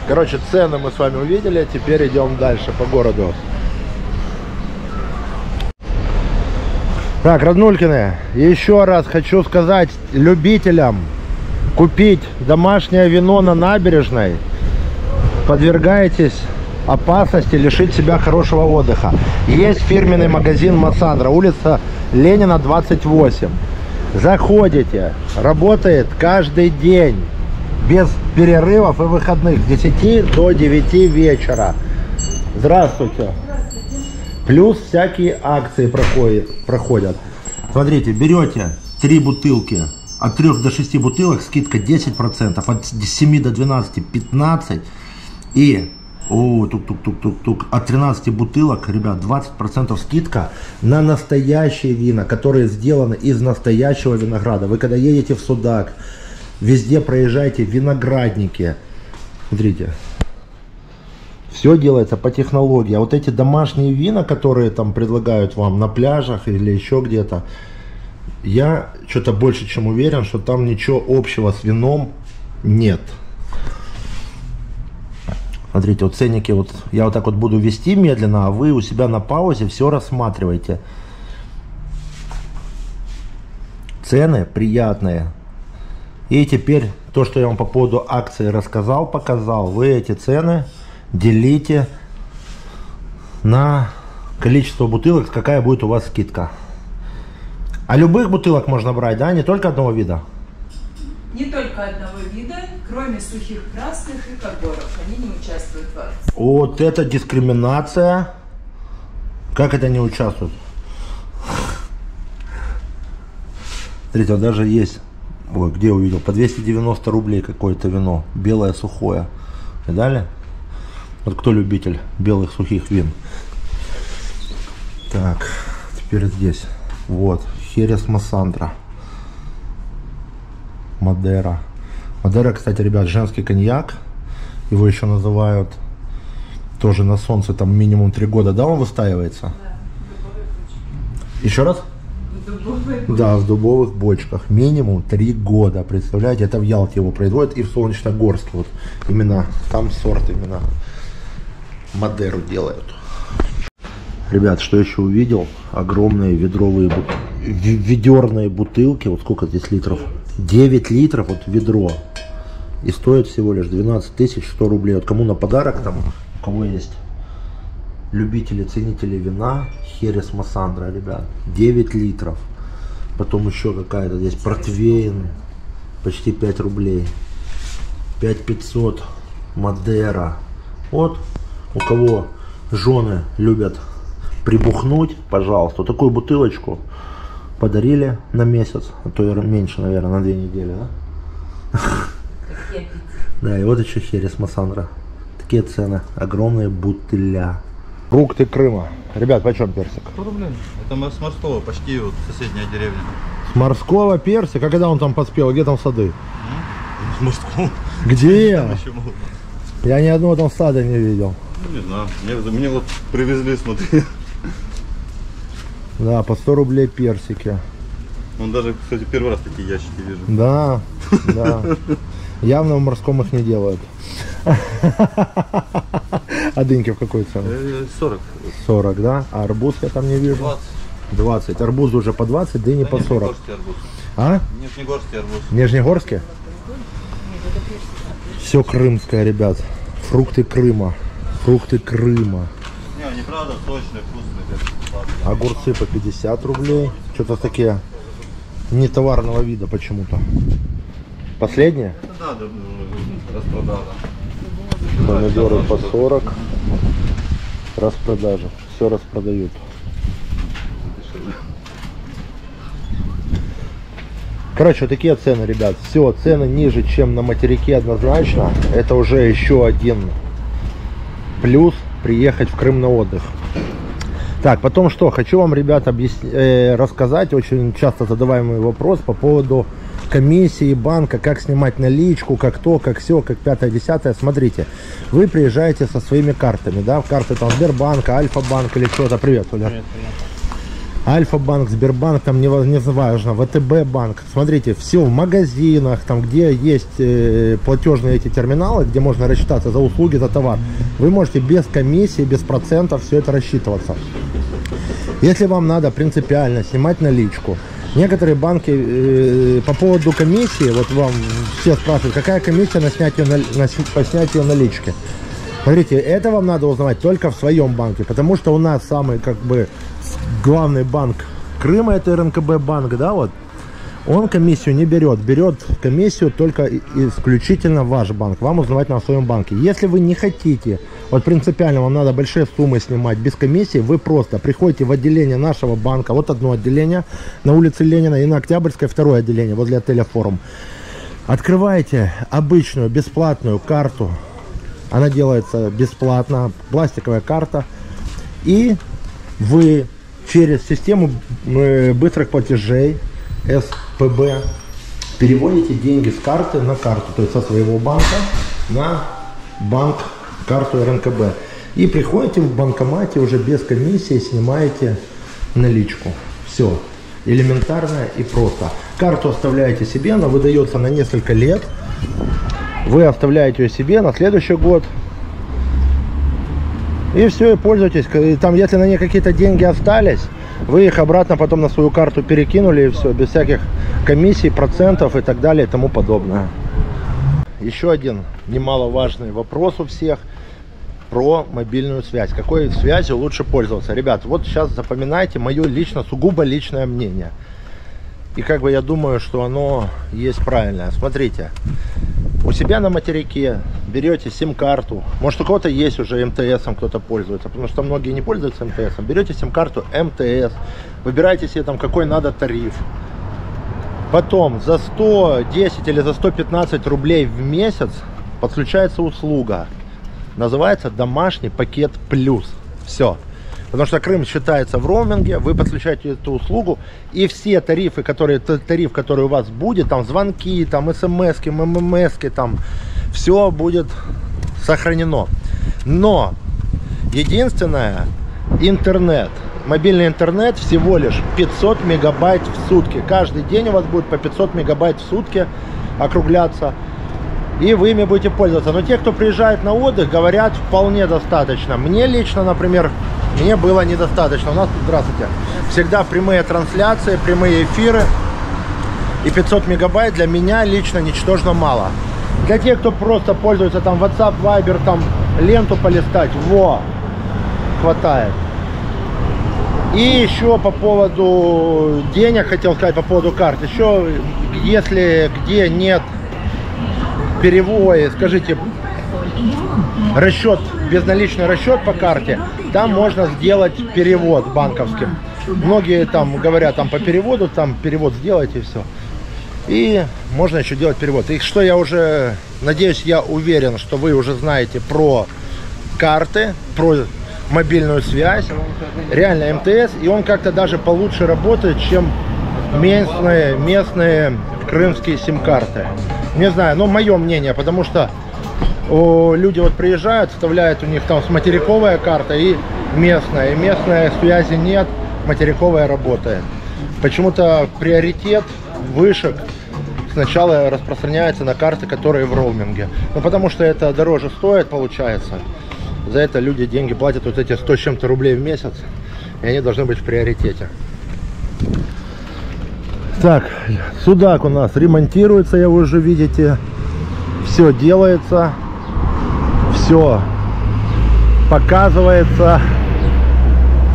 Короче, цены мы с вами увидели, теперь идем дальше по городу. Так, роднулькины, еще раз хочу сказать любителям купить домашнее вино на набережной, подвергаетесь опасности лишить себя хорошего отдыха. Есть фирменный магазин Массандра, улица Ленина 28. Заходите, работает каждый день, без перерывов и выходных, с 10 до 9 вечера. Здравствуйте. Плюс всякие акции проходят. проходят. Смотрите, берете три бутылки, от 3 до 6 бутылок скидка 10%, от 7 до 12 15 и о, тук-тук-тук-тук-тук. От 13 бутылок, ребят, 20% скидка на настоящие вина, которые сделаны из настоящего винограда. Вы когда едете в Судак, везде проезжаете виноградники. Смотрите, все делается по технологии. А вот эти домашние вина, которые там предлагают вам на пляжах или еще где-то, я что-то больше чем уверен, что там ничего общего с вином нет. Смотрите, вот ценники, вот я вот так вот буду вести медленно, а вы у себя на паузе все рассматриваете. Цены приятные. И теперь то, что я вам по поводу акции рассказал, показал, вы эти цены делите на количество бутылок, какая будет у вас скидка. А любых бутылок можно брать, да, не только одного вида? Не только одного вида, кроме сухих красных и кагоров. Они не участвуют в акции. Вот это дискриминация. Как это не участвует? Смотрите, вот даже есть, ой, где увидел, по 290 рублей какое-то вино, белое сухое. Видали? Вот кто любитель белых сухих вин? Так, теперь здесь. Вот, Херес Массандра. Мадера. Мадера, кстати, ребят, женский коньяк. Его еще называют тоже на солнце, там минимум три года, да, он выстаивается? Еще раз? Да, в дубовых бочках. Минимум три года. Представляете, это в Ялте его производят и в Солнечногорске. Вот именно там сорт именно Мадеру делают. Ребят, что еще увидел? Огромные ведровые, бут... в- ведерные бутылки. Вот сколько здесь литров? 9 литров, вот ведро. И стоит всего лишь 12 тысяч 100 рублей. Вот кому на подарок там, у кого есть любители, ценители вина, Херес Массандра, ребят. 9 литров. Потом еще какая-то здесь портвейн, почти 5 рублей. 5500 Мадера. Вот, у кого жены любят прибухнуть, пожалуйста, такую бутылочку подарили на месяц, а то и меньше, наверное, на две недели, да? Да, и вот еще херес Массандра. Такие цены, огромные бутыля. Фрукты Крыма. Ребят, почем персик? 100 рублей. Это с морского, почти вот соседняя деревня. С морского персика, когда он там поспел, где там сады? С морского. Где? (laughs) Я ни одного там сада не видел. Ну, не знаю. Мне, мне вот привезли, смотри. Да, по 100 рублей персики. Он даже, кстати, первый раз такие ящики вижу. Да, да. Явно в морском их не делают. (laughs) А дыньки в какой цене? Э, 40. 40, да? А арбуз я там не вижу. 20. 20. Арбуз уже по 20, дыни по 40. Нижнегорский арбуз. А? Нижнегорский арбуз. Нижнегорске? Все крымское, ребят. Фрукты Крыма. Фрукты Крыма. Не, они правда сочные, вкусные. Огурцы по 50 рублей. Что-то такие не товарного вида почему-то. Последние? Да, да, распродажа. Помидоры по 40. Распродажа. Все распродают. Короче, вот такие цены, ребят. Все, цены ниже, чем на материке однозначно. Это уже еще один плюс приехать в Крым на отдых. Так, потом что? Хочу вам, ребят, объяс- э, рассказать очень часто задаваемый вопрос по поводу комиссии банка, как снимать наличку, как то, как все, как пятое, десятое. Смотрите, вы приезжаете со своими картами, да, карты там Сбербанка, Альфа-банк или что-то. Привет, Оля. Альфа-банк, Сбербанк, там не, не важно, ВТБ банк. Смотрите, все в магазинах, там где есть э, платежные эти терминалы, где можно рассчитаться за услуги, за товар, вы можете без комиссии, без процентов все это рассчитываться. Если вам надо принципиально снимать наличку, некоторые банки э, по поводу комиссии, вот вам все спрашивают, какая комиссия на снятие, на сни- по снятию налички. Смотрите, это вам надо узнавать только в своем банке, потому что у нас самый как бы главный банк Крыма, это РНКБ банк, да, вот, он комиссию не берет, берет комиссию только исключительно ваш банк, вам узнавать на своем банке. Если вы не хотите, вот принципиально вам надо большие суммы снимать без комиссии, вы просто приходите в отделение нашего банка, вот одно отделение на улице Ленина и на Октябрьской второе отделение возле отеля Форум. Открываете обычную бесплатную карту, она делается бесплатно, пластиковая карта, и вы через систему э, быстрых платежей СПБ переводите деньги с карты на карту, то есть со своего банка на банк карту РНКБ. И приходите в банкомате уже без комиссии, снимаете наличку. Все. Элементарно и просто. Карту оставляете себе, она выдается на несколько лет. Вы оставляете ее себе на следующий год. И все, и пользуйтесь. И Там, если на ней какие-то деньги остались, вы их обратно потом на свою карту перекинули, и все, без всяких комиссий, процентов и так далее и тому подобное. Еще один немаловажный вопрос у всех про мобильную связь. Какой связью лучше пользоваться? Ребят, вот сейчас запоминайте мое лично, сугубо личное мнение. И как бы я думаю, что оно есть правильное. Смотрите, у себя на материке берете сим-карту. Может у кого-то есть уже МТС, кто-то пользуется, потому что многие не пользуются МТС. Берете сим-карту МТС, выбираете себе там какой надо тариф. Потом за 110 или за 115 рублей в месяц подключается услуга. Называется домашний пакет плюс. Все. Потому что Крым считается в роуминге, вы подключаете эту услугу, и все тарифы, которые, тариф, который у вас будет, там звонки, там смс, ммс, там, все будет сохранено. Но единственное, интернет, мобильный интернет всего лишь 500 мегабайт в сутки. Каждый день у вас будет по 500 мегабайт в сутки округляться и вы ими будете пользоваться. Но те, кто приезжает на отдых, говорят, вполне достаточно. Мне лично, например, мне было недостаточно. У нас здравствуйте, всегда прямые трансляции, прямые эфиры. И 500 мегабайт для меня лично ничтожно мало. Для тех, кто просто пользуется там WhatsApp, Viber, там ленту полистать, во, хватает. И еще по поводу денег хотел сказать, по поводу карт. Еще, если где нет перевода, скажите, расчет, безналичный расчет по карте, там можно сделать перевод банковским. Многие там говорят, там по переводу, там перевод сделайте и все. И можно еще делать перевод. И что я уже, надеюсь, я уверен, что вы уже знаете про карты, про мобильную связь, реально МТС, и он как-то даже получше работает, чем местные, местные крымские сим-карты. Не знаю, но мое мнение, потому что о, люди вот приезжают, вставляют у них там с материковая карта и местная. И местная связи нет, материковая работает. Почему-то приоритет вышек сначала распространяется на карты, которые в роуминге. Ну, потому что это дороже стоит, получается. За это люди деньги платят вот эти 100 с чем-то рублей в месяц. И они должны быть в приоритете. Так, судак у нас ремонтируется, я уже видите. Все делается. Все показывается.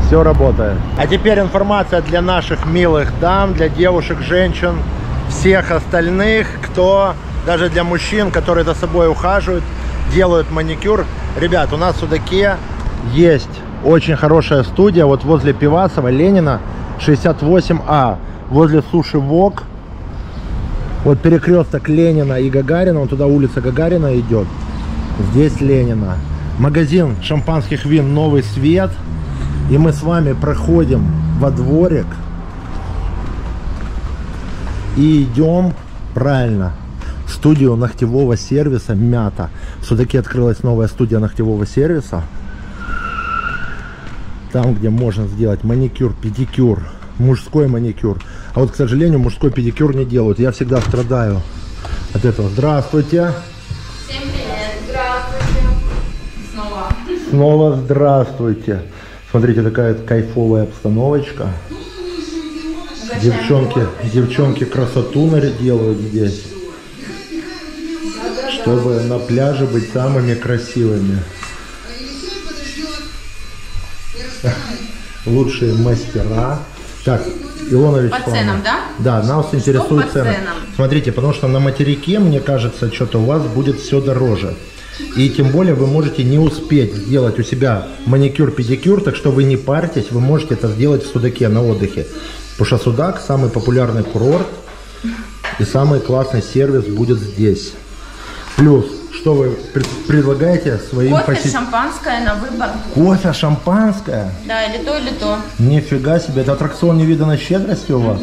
Все работает. А теперь информация для наших милых дам, для девушек, женщин, всех остальных, кто, даже для мужчин, которые за собой ухаживают, делают маникюр. Ребят, у нас в Судаке есть очень хорошая студия, вот возле Пивасова, Ленина, 68А, возле Суши Вок. Вот перекресток Ленина и Гагарина, вот туда улица Гагарина идет. Здесь Ленина. Магазин шампанских вин «Новый свет». И мы с вами проходим во дворик и идем правильно в студию ногтевого сервиса Мята. В Судаке открылась новая студия ногтевого сервиса. Там, где можно сделать маникюр, педикюр, мужской маникюр. А вот, к сожалению, мужской педикюр не делают. Я всегда страдаю от этого. Здравствуйте. Всем привет, здравствуйте. Снова. Снова здравствуйте. Смотрите, такая кайфовая обстановочка. Девчонки, девчонки красоту делают здесь. Чтобы на пляже быть самыми красивыми. Лучшие мастера. Так, Илона Вячеславовна. ценам, да? Да, нас интересует по цены. ценам? Смотрите, потому что на материке, мне кажется, что-то у вас будет все дороже. И тем более вы можете не успеть сделать у себя маникюр-педикюр, так что вы не парьтесь, вы можете это сделать в Судаке на отдыхе. Потому что Судак самый популярный курорт и самый классный сервис будет здесь. Плюс, что вы пред- предлагаете своим Кофе, посетителям? шампанское на выбор. Кофе, шампанское? Да, или то, или то. Нифига себе, это аттракцион невиданной щедрости у вас?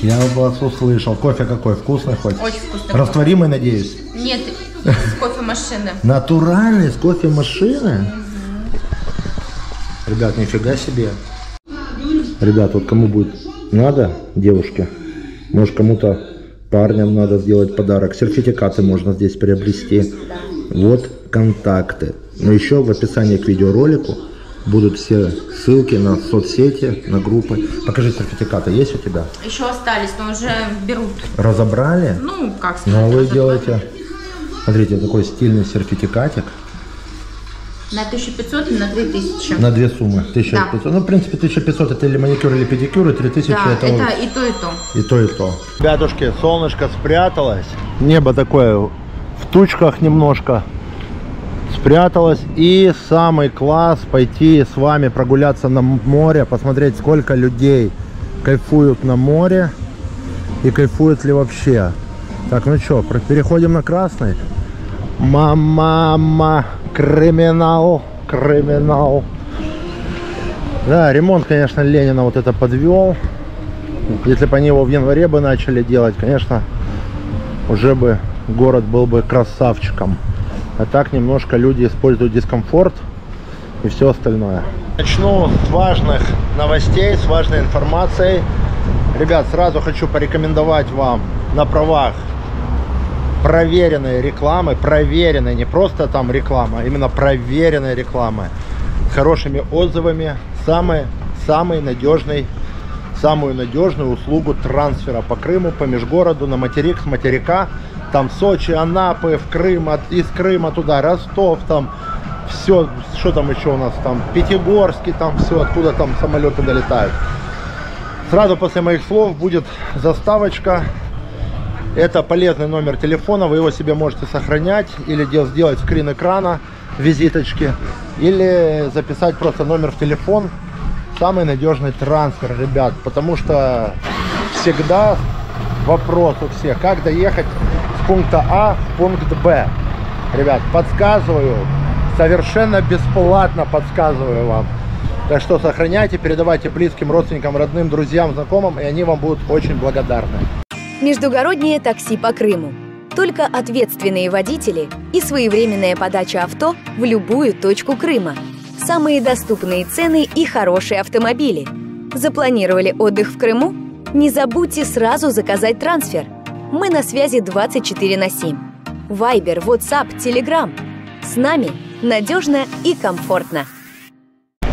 Я вас услышал. Кофе какой? Вкусный хоть? Очень вкусный. Растворимый, надеюсь? Нет, из (laughs) кофемашины. Натуральный, с кофемашины? Ребят, нифига себе. Ребят, вот кому будет надо, девушке, может кому-то парням надо сделать подарок. Сертификаты можно здесь приобрести. Вот контакты. Но еще в описании к видеоролику будут все ссылки на соцсети, на группы. Покажи сертификаты, есть у тебя? Еще остались, но уже берут. Разобрали? Ну, как сказать. вы разобрали. делаете, смотрите, такой стильный сертификатик. На 1500 и на 3000. На две суммы. 1500. Ну, в принципе, 1500 это или маникюр, или педикюр, и 3000 Да, это, это вот и то, и то. и то, и то. Ребятушки, солнышко спряталось. Небо такое в тучках немножко спряталось. И самый класс пойти с вами прогуляться на море, посмотреть, сколько людей кайфуют на море и кайфуют ли вообще. Так, ну что, переходим на красный. Мама, криминал, криминал. Да, ремонт, конечно, Ленина вот это подвел. Если бы они его в январе бы начали делать, конечно, уже бы город был бы красавчиком. А так немножко люди используют дискомфорт и все остальное. Начну с важных новостей, с важной информацией. Ребят, сразу хочу порекомендовать вам на правах проверенной рекламы, проверенной, не просто там реклама, а именно проверенной рекламы. хорошими отзывами. Самый, самый надежный, самую надежную услугу трансфера по Крыму, по межгороду, на материк, с материка. Там Сочи, Анапы, в Крым, от, из Крыма туда, Ростов, там все, что там еще у нас там, Пятигорский, там все, откуда там самолеты долетают. Сразу после моих слов будет заставочка. Это полезный номер телефона, вы его себе можете сохранять или дел- сделать скрин экрана, визиточки, или записать просто номер в телефон. Самый надежный трансфер, ребят, потому что всегда вопрос у всех, как доехать с пункта А в пункт Б. Ребят, подсказываю, совершенно бесплатно подсказываю вам. Так что сохраняйте, передавайте близким, родственникам, родным, друзьям, знакомым, и они вам будут очень благодарны. Междугороднее такси по Крыму. Только ответственные водители и своевременная подача авто в любую точку Крыма. Самые доступные цены и хорошие автомобили. Запланировали отдых в Крыму? Не забудьте сразу заказать трансфер. Мы на связи 24 на 7. Вайбер, WhatsApp, Telegram. С нами надежно и комфортно.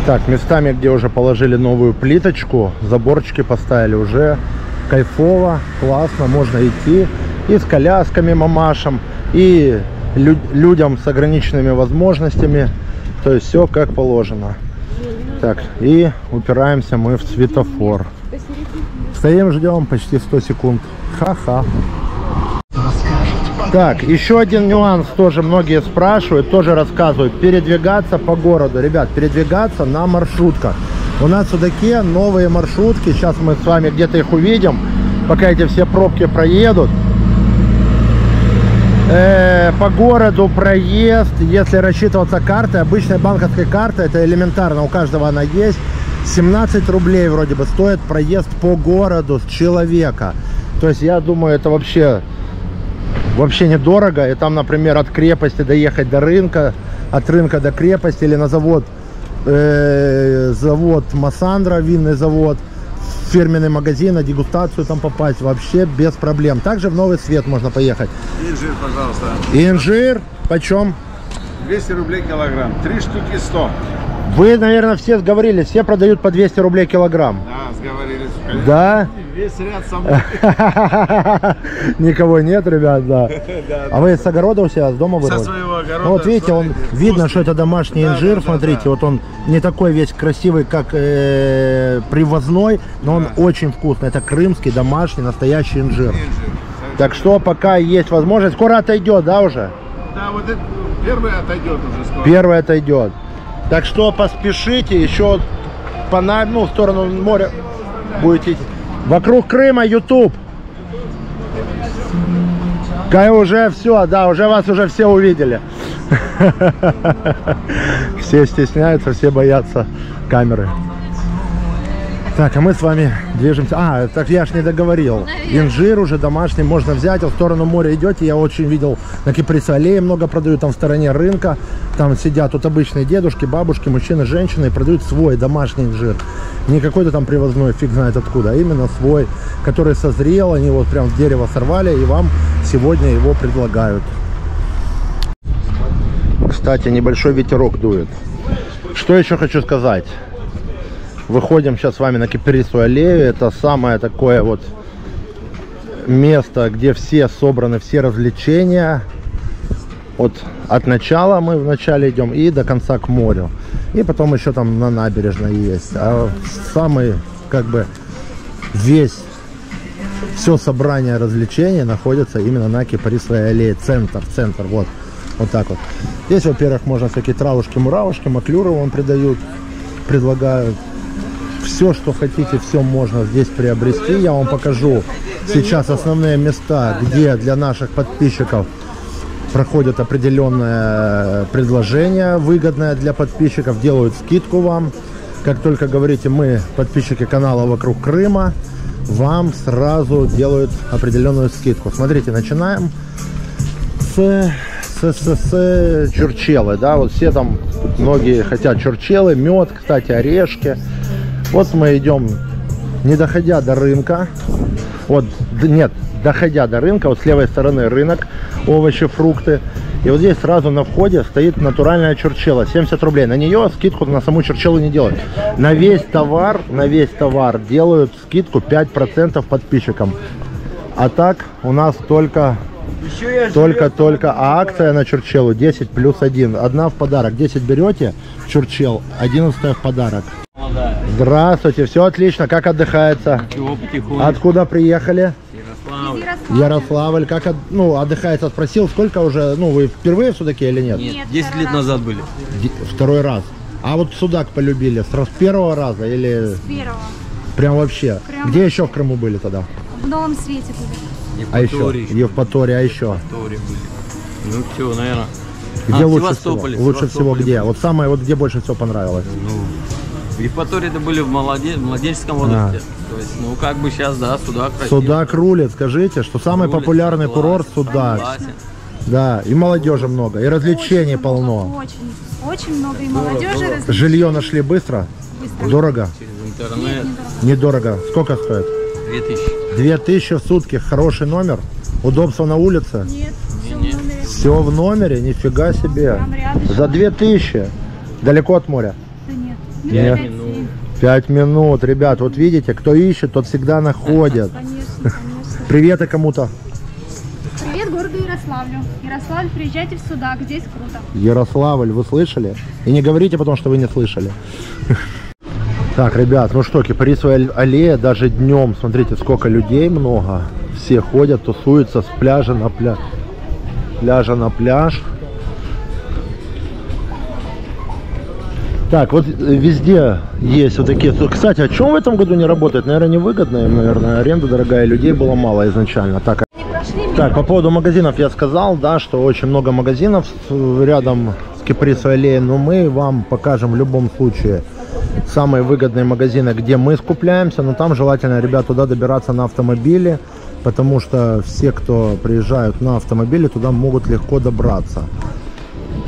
Так, местами, где уже положили новую плиточку, заборчики поставили уже кайфово, классно, можно идти и с колясками мамашам, и лю- людям с ограниченными возможностями, то есть все как положено. Так, и упираемся мы в светофор. Стоим, ждем почти 100 секунд. Ха-ха. Так, еще один нюанс тоже многие спрашивают, тоже рассказывают. Передвигаться по городу. Ребят, передвигаться на маршрутках. У нас в Судаке новые маршрутки. Сейчас мы с вами где-то их увидим, пока эти все пробки проедут. Э, по городу проезд, если рассчитываться картой, обычной банковской картой, это элементарно, у каждого она есть. 17 рублей вроде бы стоит проезд по городу с человека. То есть я думаю, это вообще вообще недорого. И там, например, от крепости доехать до рынка, от рынка до крепости или на завод, э, завод Массандра, винный завод, фирменный магазин, на дегустацию там попасть вообще без проблем. Также в Новый Свет можно поехать. Инжир, пожалуйста. Инжир почем? 200 рублей килограмм. Три штуки 100. Вы, наверное, все сговорились, все продают по 200 рублей килограмм. Да, сговорились. Да? Весь ряд со мной. (laughs) Никого нет, ребят, да. (laughs) А вы с огорода у себя, с дома Со вырвали? своего огорода. Ну, вот видите, он видно, что это домашний инжир. смотрите, вот он не такой весь красивый, как э, привозной, но он очень вкусный. Это крымский домашний настоящий инжир. Инжир. Так что пока есть возможность, скоро отойдет, да, уже? Да, вот это первый отойдет уже скоро. Первый отойдет. Так что поспешите, еще по на, ну, в сторону моря будете идти. Вокруг Крыма YouTube. Кай уже все, да, уже вас уже все увидели. (laughs) Все стесняются, все боятся камеры. Так, а мы с вами движемся. А, так я ж не договорил. Инжир уже домашний можно взять. А в сторону моря идете. Я очень видел на Киприсе аллее много продают. Там в стороне рынка. Там сидят тут обычные дедушки, бабушки, мужчины, женщины. И продают свой домашний инжир. Не какой-то там привозной, фиг знает откуда. А именно свой, который созрел. Они вот прям с дерева сорвали. И вам сегодня его предлагают. Кстати, небольшой ветерок дует. Что еще хочу сказать? Выходим сейчас с вами на Кипрису аллею. Это самое такое вот место, где все собраны, все развлечения. Вот от начала мы вначале идем и до конца к морю. И потом еще там на набережной есть. А самый, как бы, весь, все собрание развлечений находится именно на Киприсовой аллее. Центр, центр, вот. Вот так вот. Здесь, во-первых, можно всякие травушки, муравушки, маклюры вам придают, предлагают все, что хотите, все можно здесь приобрести. Я вам покажу сейчас основные места, где для наших подписчиков проходит определенное предложение, выгодное для подписчиков, делают скидку вам. Как только говорите, мы подписчики канала «Вокруг Крыма», вам сразу делают определенную скидку. Смотрите, начинаем с, с, с, с чурчелы, да, вот все там, многие хотят чурчелы, мед, кстати, орешки. Вот мы идем, не доходя до рынка, вот, нет, доходя до рынка, вот с левой стороны рынок, овощи, фрукты. И вот здесь сразу на входе стоит натуральная чурчела, 70 рублей. На нее скидку на саму чурчелу не делают. На весь товар, на весь товар делают скидку 5% подписчикам. А так у нас только только-только. А акция на чурчелу 10 плюс 1. Одна в подарок. 10 берете чурчел, 11 в подарок. Здравствуйте, все отлично. Как отдыхается? Откуда приехали? Ярославль. Ярославль. Как от- ну, отдыхается? Спросил, сколько уже, ну, вы впервые в Судаке или нет? Нет, 10 лет назад были. Второй раз. А вот Судак полюбили с с первого раза или Первого. прям вообще? Прям Где еще в Крыму были тогда? В новом свете были. А еще? Евпатория, а еще? были. Ну все, наверное. Где А, лучше всего? Севастополе, Лучше всего где? Вот самое, вот где больше всего понравилось? Ну, в Евпатории это были в молоде- младенческом возрасте. То есть, ну как бы сейчас, да, сюда красиво. Судак рулит, скажите, что самый Рулит, популярный согласен, курорт Судак. согласен. Да, и молодежи много, и развлечений Очень полно. много, Очень, очень много и молодежи. развлечений. Жилье нашли быстро? Быстро. Дорого? Через интернет. Недорого. Сколько стоит? 2000. Две тысячи в сутки, хороший номер, удобство на улице. Нет, все в номере. Все в номере, нифига себе. За две тысячи. Далеко от моря? Да нет. Нет. Пять. Пять минут, ребят, вот видите, кто ищет, тот всегда находит. Конечно, конечно. Приветы кому-то. Привет городу Ярославлю. Ярославль, приезжайте в Судак, здесь круто. Ярославль, вы слышали? И не говорите потом, что вы не слышали. Так, ребят, ну что, Кипарисовая аллея, даже днем, смотрите, сколько людей много. Все ходят, тусуются с пляжа на пляж. Пляжа на пляж. Так, вот э, везде есть вот такие... Кстати, о чем в этом году не работает? Наверное, невыгодно им, наверное, аренда дорогая, людей было мало изначально. Так, так, по поводу магазинов я сказал, да, что очень много магазинов рядом с Кипарисовой аллеей, но мы вам покажем в любом случае самые выгодные магазины, где мы скупляемся, но там желательно, ребят, туда добираться на автомобиле, потому что все, кто приезжают на автомобиле, туда могут легко добраться.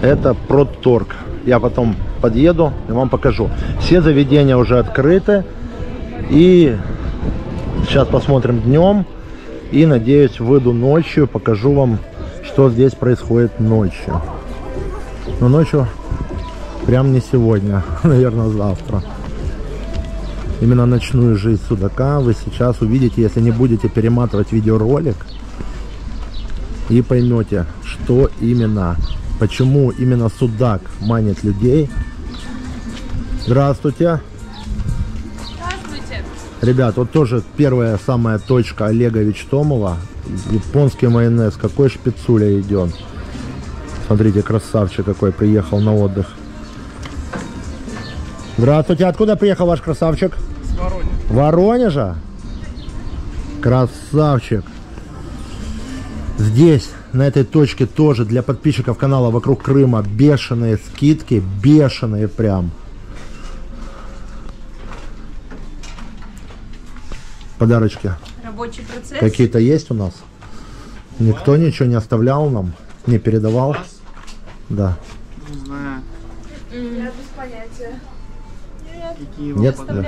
Это Продторг. Я потом подъеду и вам покажу. Все заведения уже открыты. И сейчас посмотрим днем. И надеюсь выйду ночью, покажу вам, что здесь происходит ночью. Но ночью прям не сегодня, (laughs) наверное завтра. Именно ночную жизнь Судака вы сейчас увидите, если не будете перематывать видеоролик. И поймете, что именно, почему именно Судак манит людей. Здравствуйте. Здравствуйте. Ребят, вот тоже первая самая точка Олега Вичтомова. Японский майонез. Какой шпицуля идет. Смотрите, красавчик какой приехал на отдых. Здравствуйте, откуда приехал ваш красавчик? С Воронежа. Воронежа? Красавчик. Здесь, на этой точке тоже для подписчиков канала вокруг Крыма бешеные скидки, бешеные прям. Подарочки. Рабочий процесс. Какие-то есть у нас? Никто ничего не оставлял нам? Не передавал? Да. Я без понятия. Нет? Да.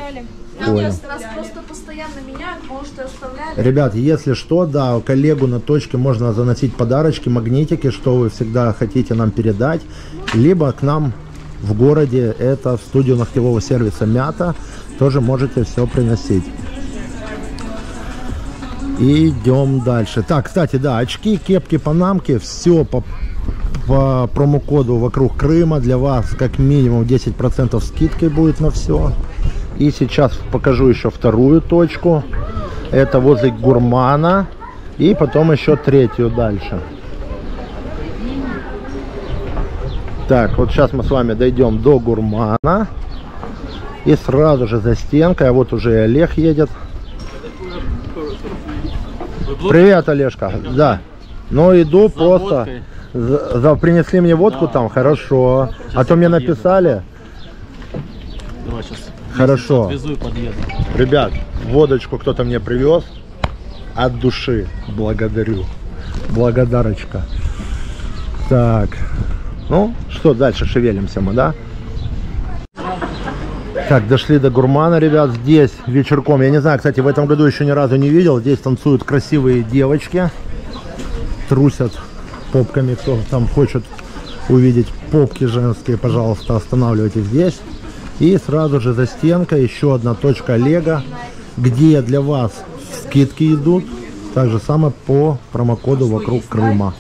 Понял. Вас просто постоянно меняют, может, и оставляли. Ребят, если что, да, коллегу на точке можно заносить подарочки, магнитики, что вы всегда хотите нам передать. Либо к нам в городе, это в студию ногтевого сервиса Мята, тоже можете все приносить. Идем дальше. Так, кстати, да, очки, кепки, панамки, все по, по промокоду вокруг Крыма для вас как минимум 10% скидкой будет на все. И сейчас покажу еще вторую точку. Это возле Гурмана. И потом еще третью дальше. Так, вот сейчас мы с вами дойдем до Гурмана. И сразу же за стенкой, а вот уже и Олег едет. Привет, Олежка. Да. Ну, иду просто. За, за- принесли мне водку там, хорошо. А то мне написали. Хорошо. Отвезу и подъеду. Ребят, водочку кто-то мне привез. От души. Благодарю. Благодарочка. Так. Ну, что дальше? Шевелимся мы, да? Так, дошли до гурмана, ребят. Здесь вечерком, я не знаю, кстати, в этом году еще ни разу не видел. Здесь танцуют красивые девочки. Трусят попками, кто там хочет увидеть попки женские, пожалуйста, останавливайтесь здесь. И сразу же за стенкой еще одна точка Лего, где для вас скидки идут. Так же самое по промокоду вокруг Крыма.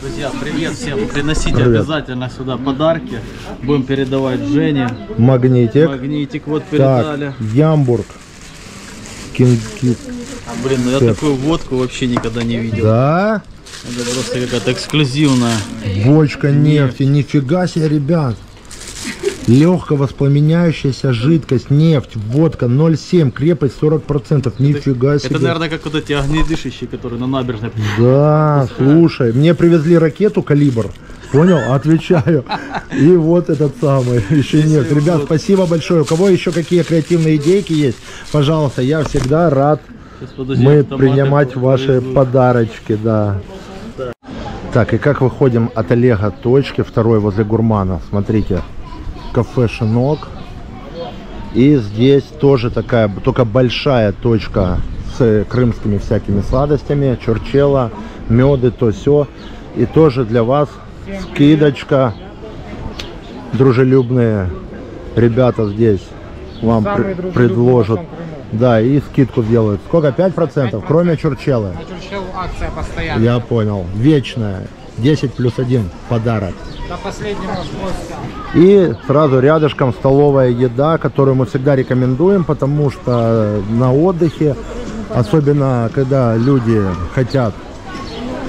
Друзья, привет всем. Приносите Привет. обязательно сюда подарки. Будем передавать Жене. Магнитик. Магнитик вот Так, передали. Ямбург. Кинки. Блин, ну я такую водку вообще никогда не видел. Да? Это просто какая-то эксклюзивная. Бочка нефти. Нифига себе, ребят. Легко воспламеняющаяся жидкость, нефть, водка 0,7, крепость 40%. Нифига себе. Это, наверное, как вот эти огнедышащие, которые на набережной. Да, слушай, мне привезли ракету «Калибр», понял? Отвечаю. И вот этот самый, еще нет. Ребят, спасибо большое. У кого еще какие креативные идейки есть, пожалуйста, я всегда рад мы принимать ваши подарочки, да. Так, и как выходим от Олега точки, второй возле гурмана. Смотрите, кафе «Шинок». И здесь тоже такая, только большая точка с крымскими всякими сладостями, чурчела, меды, то все. И тоже для вас скидочка. Дружелюбные ребята здесь вам Самые пр- предложат. Да, и скидку сделают. Сколько? 5%, кроме чурчелы. На Чурчел акция постоянная. Я понял. Вечная. 10 плюс 1 подарок. До последнего гостя. И сразу рядышком столовая еда, которую мы всегда рекомендуем, потому что на отдыхе, особенно когда люди хотят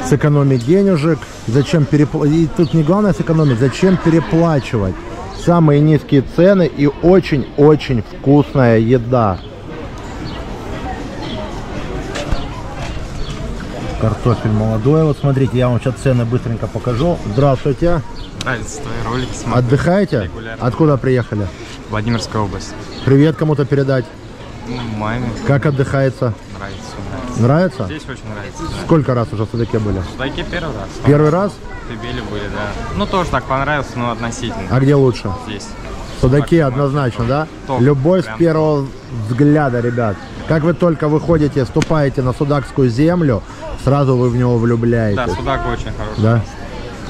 сэкономить денежек, зачем переплачивать, и тут не главное сэкономить, зачем переплачивать. Самые низкие цены и очень-очень вкусная еда. Картофель молодой, вот смотрите, я вам сейчас цены быстренько покажу. Здравствуйте. Нравится твои ролики смотрю. Отдыхаете? Регулярно. Откуда приехали? Владимирская область. Привет кому-то передать. Ну, маме. Как отдыхается? Нравится, нравится. Здесь очень нравится. да. Сколько раз уже в Судаке были? В Судаке первый раз. Первый раз? В Тбиле были, да. Ну, тоже так понравился, но относительно. А где лучше? Здесь. В Судаке однозначно, да? Топ. Любовь Прям с первого взгляда, ребят. Как вы только выходите, ступаете на судакскую землю, сразу вы в него влюбляетесь. Да, Судак очень хороший. Да?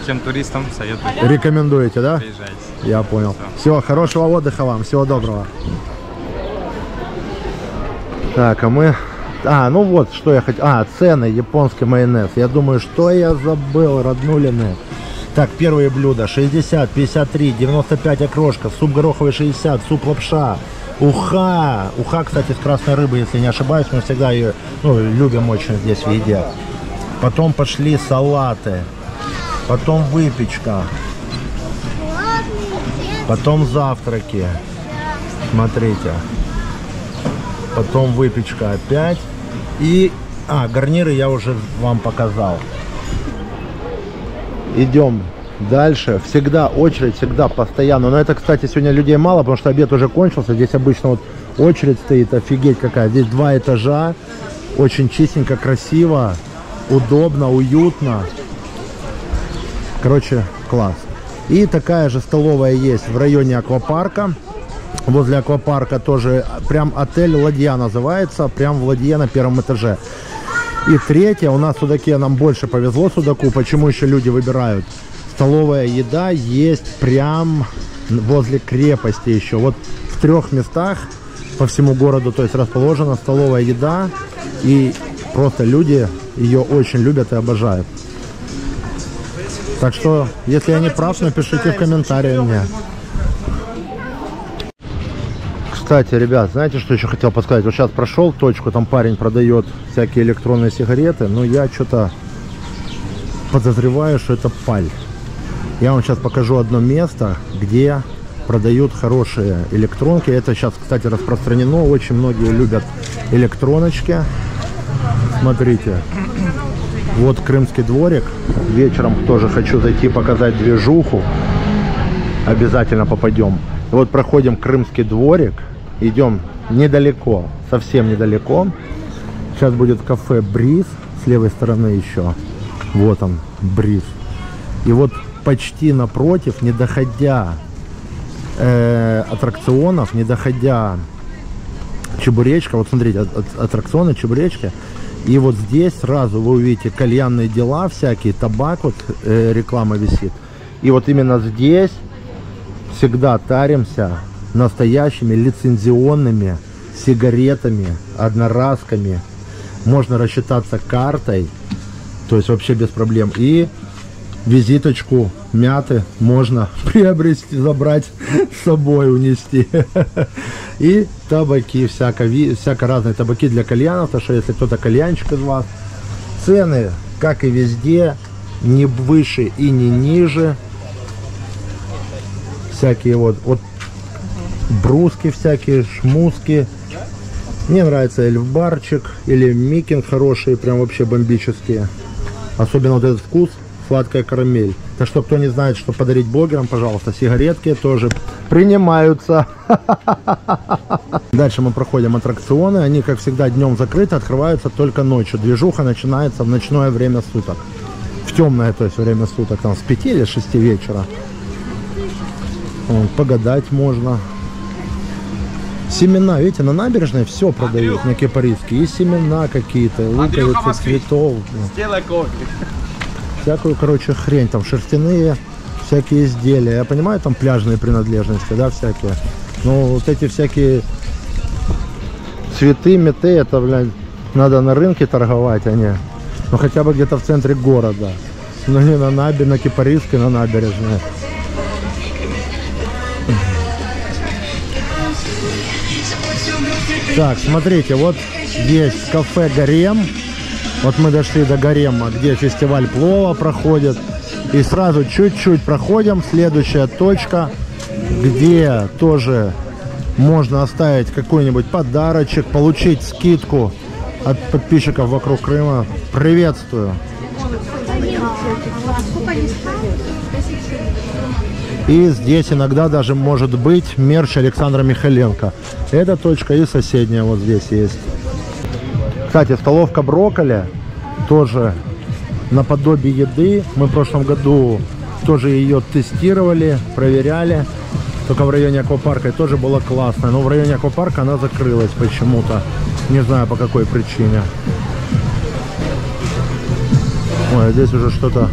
Всем туристам советую. Рекомендуете, да? Приезжайте. Я понял. Все, хорошего отдыха вам, всего доброго. Так, а мы... А, ну вот, что я хотел... А, цены, японский майонез. Я думаю, что я забыл, роднулины. Так, первые блюда. 60, 53, 95 окрошка, суп гороховый 60, суп лапша, уха. Уха, кстати, с красной рыбой, если не ошибаюсь. Мы всегда ее ну, любим очень здесь в еде. Потом пошли салаты. Потом выпечка. Потом завтраки. Смотрите. Потом выпечка опять. И... А, гарниры я уже вам показал. Идем дальше. Всегда очередь, всегда постоянно. Но это, кстати, сегодня людей мало, потому что обед уже кончился. Здесь обычно вот очередь стоит. Офигеть какая. Здесь два этажа. Очень чистенько, красиво, удобно, уютно. Короче, класс. И такая же столовая есть в районе аквапарка. Возле аквапарка тоже прям отель Ладья называется. Прям в Ладье на первом этаже. И третье, у нас в Судаке нам больше повезло Судаку. Почему еще люди выбирают? Столовая еда есть прям возле крепости еще. Вот в трех местах по всему городу, то есть расположена столовая еда. И просто люди ее очень любят и обожают. Так что, если я не прав, напишите в комментарии мне. Кстати, ребят, знаете, что еще хотел подсказать? Вот сейчас прошел точку, там парень продает всякие электронные сигареты, но я что-то подозреваю, что это паль. Я вам сейчас покажу одно место, где продают хорошие электронки. Это сейчас, кстати, распространено. Очень многие любят электроночки. Смотрите. Вот Крымский дворик. Вечером тоже хочу зайти показать движуху. Обязательно попадем. Вот проходим Крымский дворик. Идем недалеко, совсем недалеко. Сейчас будет кафе Бриз. С левой стороны еще. Вот он, Бриз. И вот почти напротив, не доходя э, аттракционов, не доходя чебуречка, вот смотрите, от- от- аттракционы, чебуречки, и вот здесь сразу вы увидите кальянные дела всякие, табак, вот э, реклама висит. И вот именно здесь всегда таримся настоящими лицензионными сигаретами, одноразками. Можно рассчитаться картой, то есть вообще без проблем. И визиточку мяты можно (laughs) приобрести, забрать с собой, унести. (laughs) И табаки, всяко, всяко разные табаки для кальянов, потому что если кто-то кальянчик из вас, цены, как и везде, не выше и не ниже. Всякие вот, вот бруски всякие, шмуски. Мне нравится эльфбарчик или микинг хорошие, прям вообще бомбические. Особенно вот этот вкус, сладкая карамель. Так что, кто не знает, что подарить блогерам, пожалуйста, сигаретки тоже принимаются. (laughs) Дальше мы проходим аттракционы. Они, как всегда, днем закрыты, открываются только ночью. Движуха начинается в ночное время суток. В темное, то есть, время суток. Там с 5 или с 6 вечера. Вон, погадать можно. Семена, видите, на набережной все продают на Кипариске. И семена какие-то, луковицы, цветов. Сделай кофе. Всякую, короче, хрень. Там шерстяные всякие изделия. Я понимаю, там пляжные принадлежности, да, всякие. Но вот эти всякие цветы, меты, это, блядь, надо на рынке торговать, а не... Ну, хотя бы где-то в центре города. Но не на набе, на Кипариске, на набережной. Так, смотрите, вот есть кафе «Гарем». Вот мы дошли до Гарема, где фестиваль плова проходит. И сразу чуть-чуть проходим. Следующая точка, где тоже можно оставить какой-нибудь подарочек, получить скидку от подписчиков вокруг Крыма. Приветствую. И здесь иногда даже может быть мерч Александра Михаленко. Эта точка и соседняя вот здесь есть. Кстати, столовка брокколи тоже наподобие еды. Мы в прошлом году тоже ее тестировали, проверяли. Только в районе аквапарка и тоже было классно. Но в районе аквапарка она закрылась почему-то. Не знаю по какой причине. Ой, а здесь уже что-то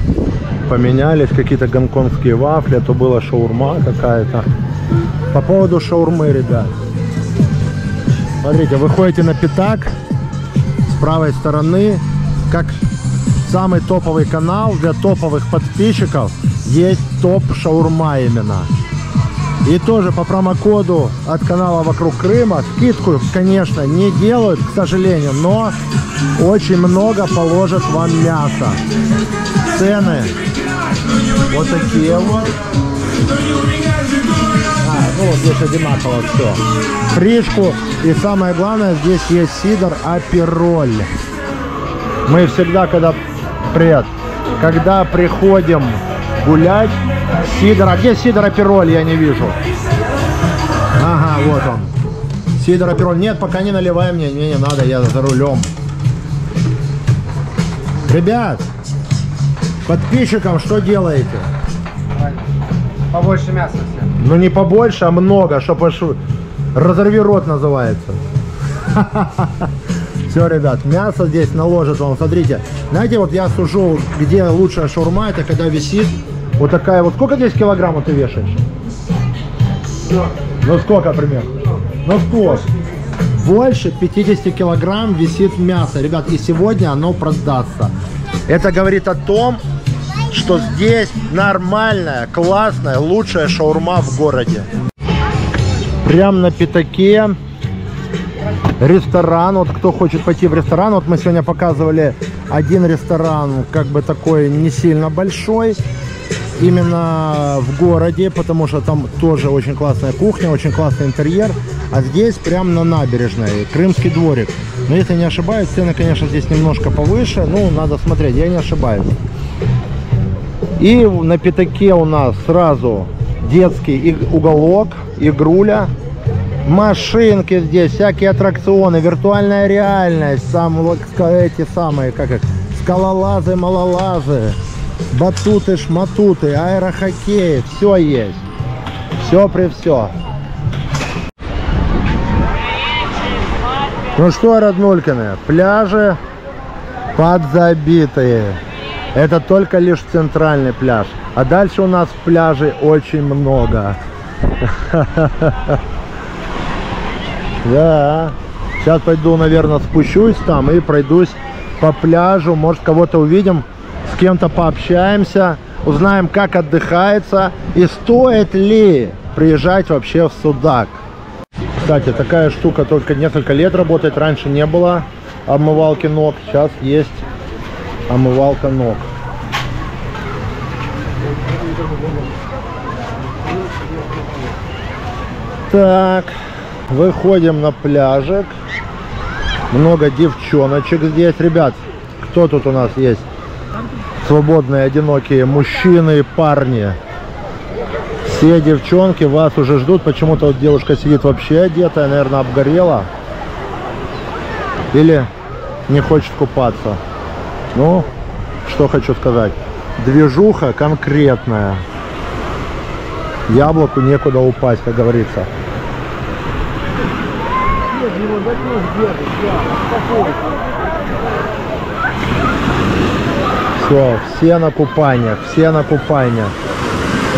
поменялись. Какие-то гонконгские вафли. А то была шаурма какая-то. По поводу шаурмы, ребят. Смотрите, вы ходите на пятак с правой стороны, как самый топовый канал для топовых подписчиков, есть топ шаурма именно. И тоже по промокоду от канала Вокруг Крыма скидку, конечно, не делают, к сожалению, но очень много положат вам мяса. Цены вот такие вот. А, ну вот здесь одинаково все. Фришку и самое главное, здесь есть сидор апероль. Мы всегда, когда... Привет. Когда приходим гулять, сидор... А где сидор апероль? Я не вижу. Ага, вот он. Сидор апероль. Нет, пока не наливай мне. Мне не надо, я за рулем. Ребят, подписчикам что делаете? Побольше мяса всем. Ну не побольше, а много, чтобы разорви рот называется. (laughs) Все, ребят, мясо здесь наложат вам. Смотрите, знаете, вот я сужу, где лучшая шаурма, это когда висит вот такая вот. Сколько здесь килограммов ты вешаешь? Ну сколько примерно? Ну сколько? Больше 50 килограмм висит мясо, ребят, и сегодня оно продастся. Это говорит о том, что здесь нормальная, классная, лучшая шаурма в городе. Прям на пятаке ресторан. Вот кто хочет пойти в ресторан, вот мы сегодня показывали один ресторан, как бы такой не сильно большой, именно в городе, потому что там тоже очень классная кухня, очень классный интерьер. А здесь прям на набережной, Крымский дворик. Но если не ошибаюсь, цены, конечно, здесь немножко повыше. Ну, надо смотреть, я не ошибаюсь. И на пятаке у нас сразу детский уголок, игруля, машинки здесь, всякие аттракционы, виртуальная реальность, сам, эти самые, как их, скалолазы, малолазы, батуты, шматуты, аэрохоккей, все есть. Все при все. Ну что, роднулькины, пляжи подзабитые. Это только лишь центральный пляж. А дальше у нас пляжей очень много. (laughs) Да. Сейчас пойду, наверное, спущусь там и пройдусь по пляжу. Может, кого-то увидим, с кем-то пообщаемся, узнаем, как отдыхается и стоит ли приезжать вообще в Судак. Кстати, такая штука только несколько лет работает. Раньше не было обмывалки ног. Сейчас есть омывалка ног. Так, выходим на пляжик. Много девчоночек здесь. Ребят, кто тут у нас есть? Свободные, одинокие мужчины и парни. Все девчонки вас уже ждут. Почему-то вот девушка сидит вообще одетая, наверное, обгорела. Или не хочет купаться. Ну, что хочу сказать. Движуха конкретная. Яблоку некуда упасть, как говорится. Все, все на купаниях, все на купаниях.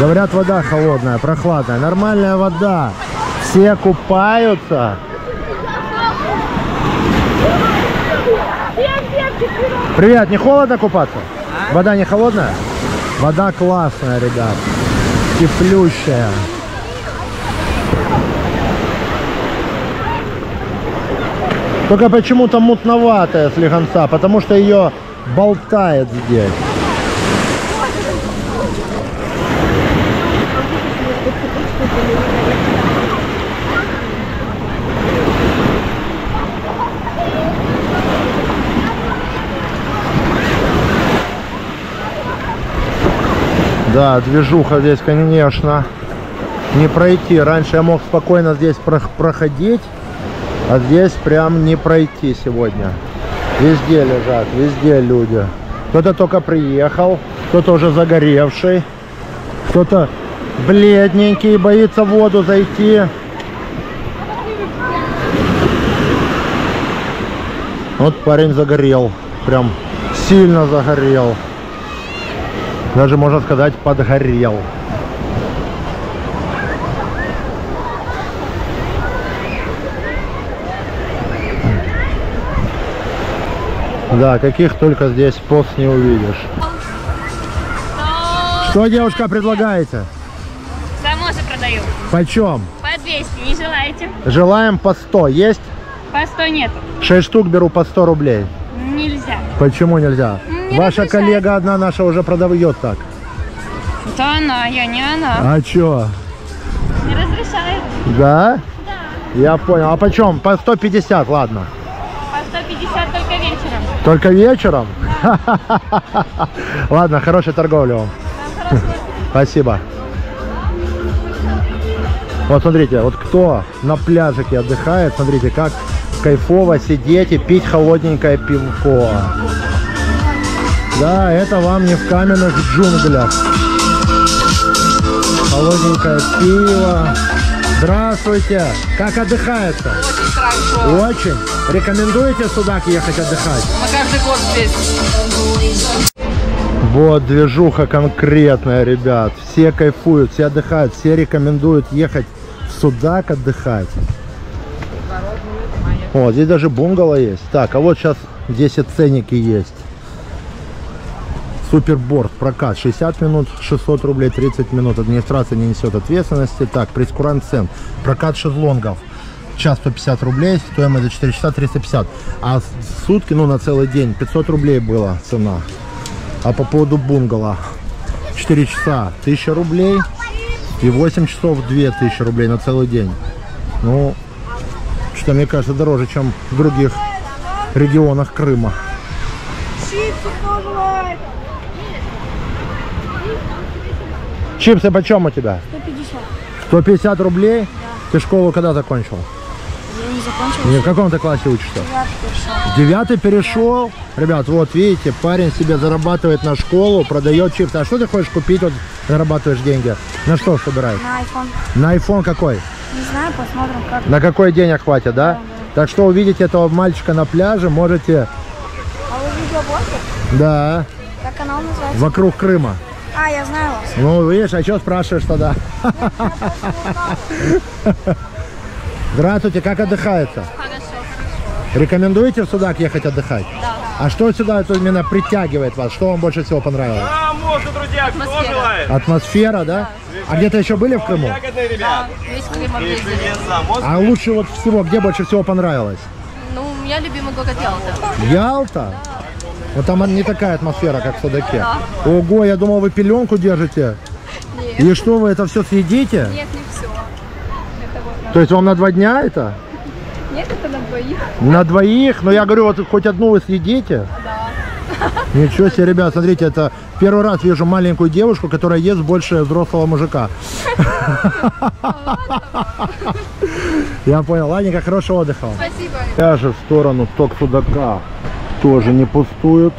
Говорят, вода холодная, прохладная. Нормальная вода. Все купаются. Привет, не холодно купаться? Вода не холодная? Вода классная, ребят. Теплющая. Только почему-то мутноватая слегонца, потому что ее болтает здесь. Да, движуха здесь, конечно, не пройти. Раньше я мог спокойно здесь про- проходить, а здесь прям не пройти сегодня. Везде лежат, везде люди. Кто-то только приехал, кто-то уже загоревший, кто-то бледненький, боится в воду зайти. Вот парень загорел, прям сильно загорел. Даже можно сказать подгорел. Да, каких только здесь пост не увидишь. Что, девушка, предлагаете? Самосы продаю. Почем? По 200, не желаете? Желаем по 100. Есть? По 100 нету. 6 штук беру по 100 рублей. Нельзя. Почему нельзя? Не Ваша разрешает. коллега одна наша уже продает так. Это она, я не она. А чё? Не разрешает. Да? Я понял. А почем? По 150, ладно. По 150 только вечером. Только вечером? (laughs) Ладно, хорошей торговли вам. Спасибо. Вот смотрите, вот кто на пляжике отдыхает, смотрите, как кайфово сидеть и пить холодненькое пивко. Да, это вам не в каменных джунглях. Холодненькое пиво. Здравствуйте! Как отдыхается? Очень хорошо. Очень. Рекомендуете сюда ехать отдыхать? Мы каждый год здесь. Вот движуха конкретная, ребят. Все кайфуют, все отдыхают, все рекомендуют ехать в Судак отдыхать. Вот, здесь даже бунгало есть. Так, а вот сейчас здесь и ценники есть. Суперборд, прокат, 60 минут, 600 рублей, 30 минут. Администрация не несет ответственности. Так, прескурант цен. Прокат шезлонгов. Час 150 рублей, стоимость за 4 часа 350. А сутки, ну на целый день, 500 рублей была цена. А по поводу бунгало, 4 часа 1000 рублей и 8 часов 2000 рублей на целый день. Ну, что мне кажется дороже, чем в других регионах Крыма. Чипсы почем у тебя? 150. 150 рублей? Ты школу когда закончил? Я не закончил. в каком ты классе учишься? Девятый перешел. Ребят, вот видите, парень себе зарабатывает на школу, продает чипсы. А что ты хочешь купить, вот зарабатываешь деньги? На что собираешь? На iPhone. На iPhone какой? Не знаю, посмотрим, как. На какой денег хватит, да? Так что увидите этого мальчика на пляже, можете... А вы видеоблогер? Да, Как канал называется? вокруг Крыма. А, я знаю вас. Ну, видишь, а что спрашиваешь тогда? Здравствуйте, как отдыхается? Хорошо. Рекомендуете в Судак ехать отдыхать? Да. А что сюда это именно притягивает вас? Что вам больше всего понравилось? А, можно, друзья, кто желает? Атмосфера, да? А где-то еще были в Крыму? Ягодные, ребят. Весь Крым объездили. А лучше вот всего, где больше всего понравилось? Ну, у меня любимый город Ялта. Ялта? Вот там не такая атмосфера, как в Судаке. Да. Ого, я думал, вы пеленку держите. Нет. И что, вы это все съедите? Нет, не все. Это вот То есть вам на два дня это? Нет, это на двоих. На двоих? Но я говорю, вот хоть одну вы съедите? Да. Ничего себе, ребят, смотрите, это первый раз вижу маленькую девушку, которая ест больше взрослого мужика. Я понял. Ладненько, хорошего отдыха. Спасибо. Пляжи в сторону Ток-Судака тоже не пустуют.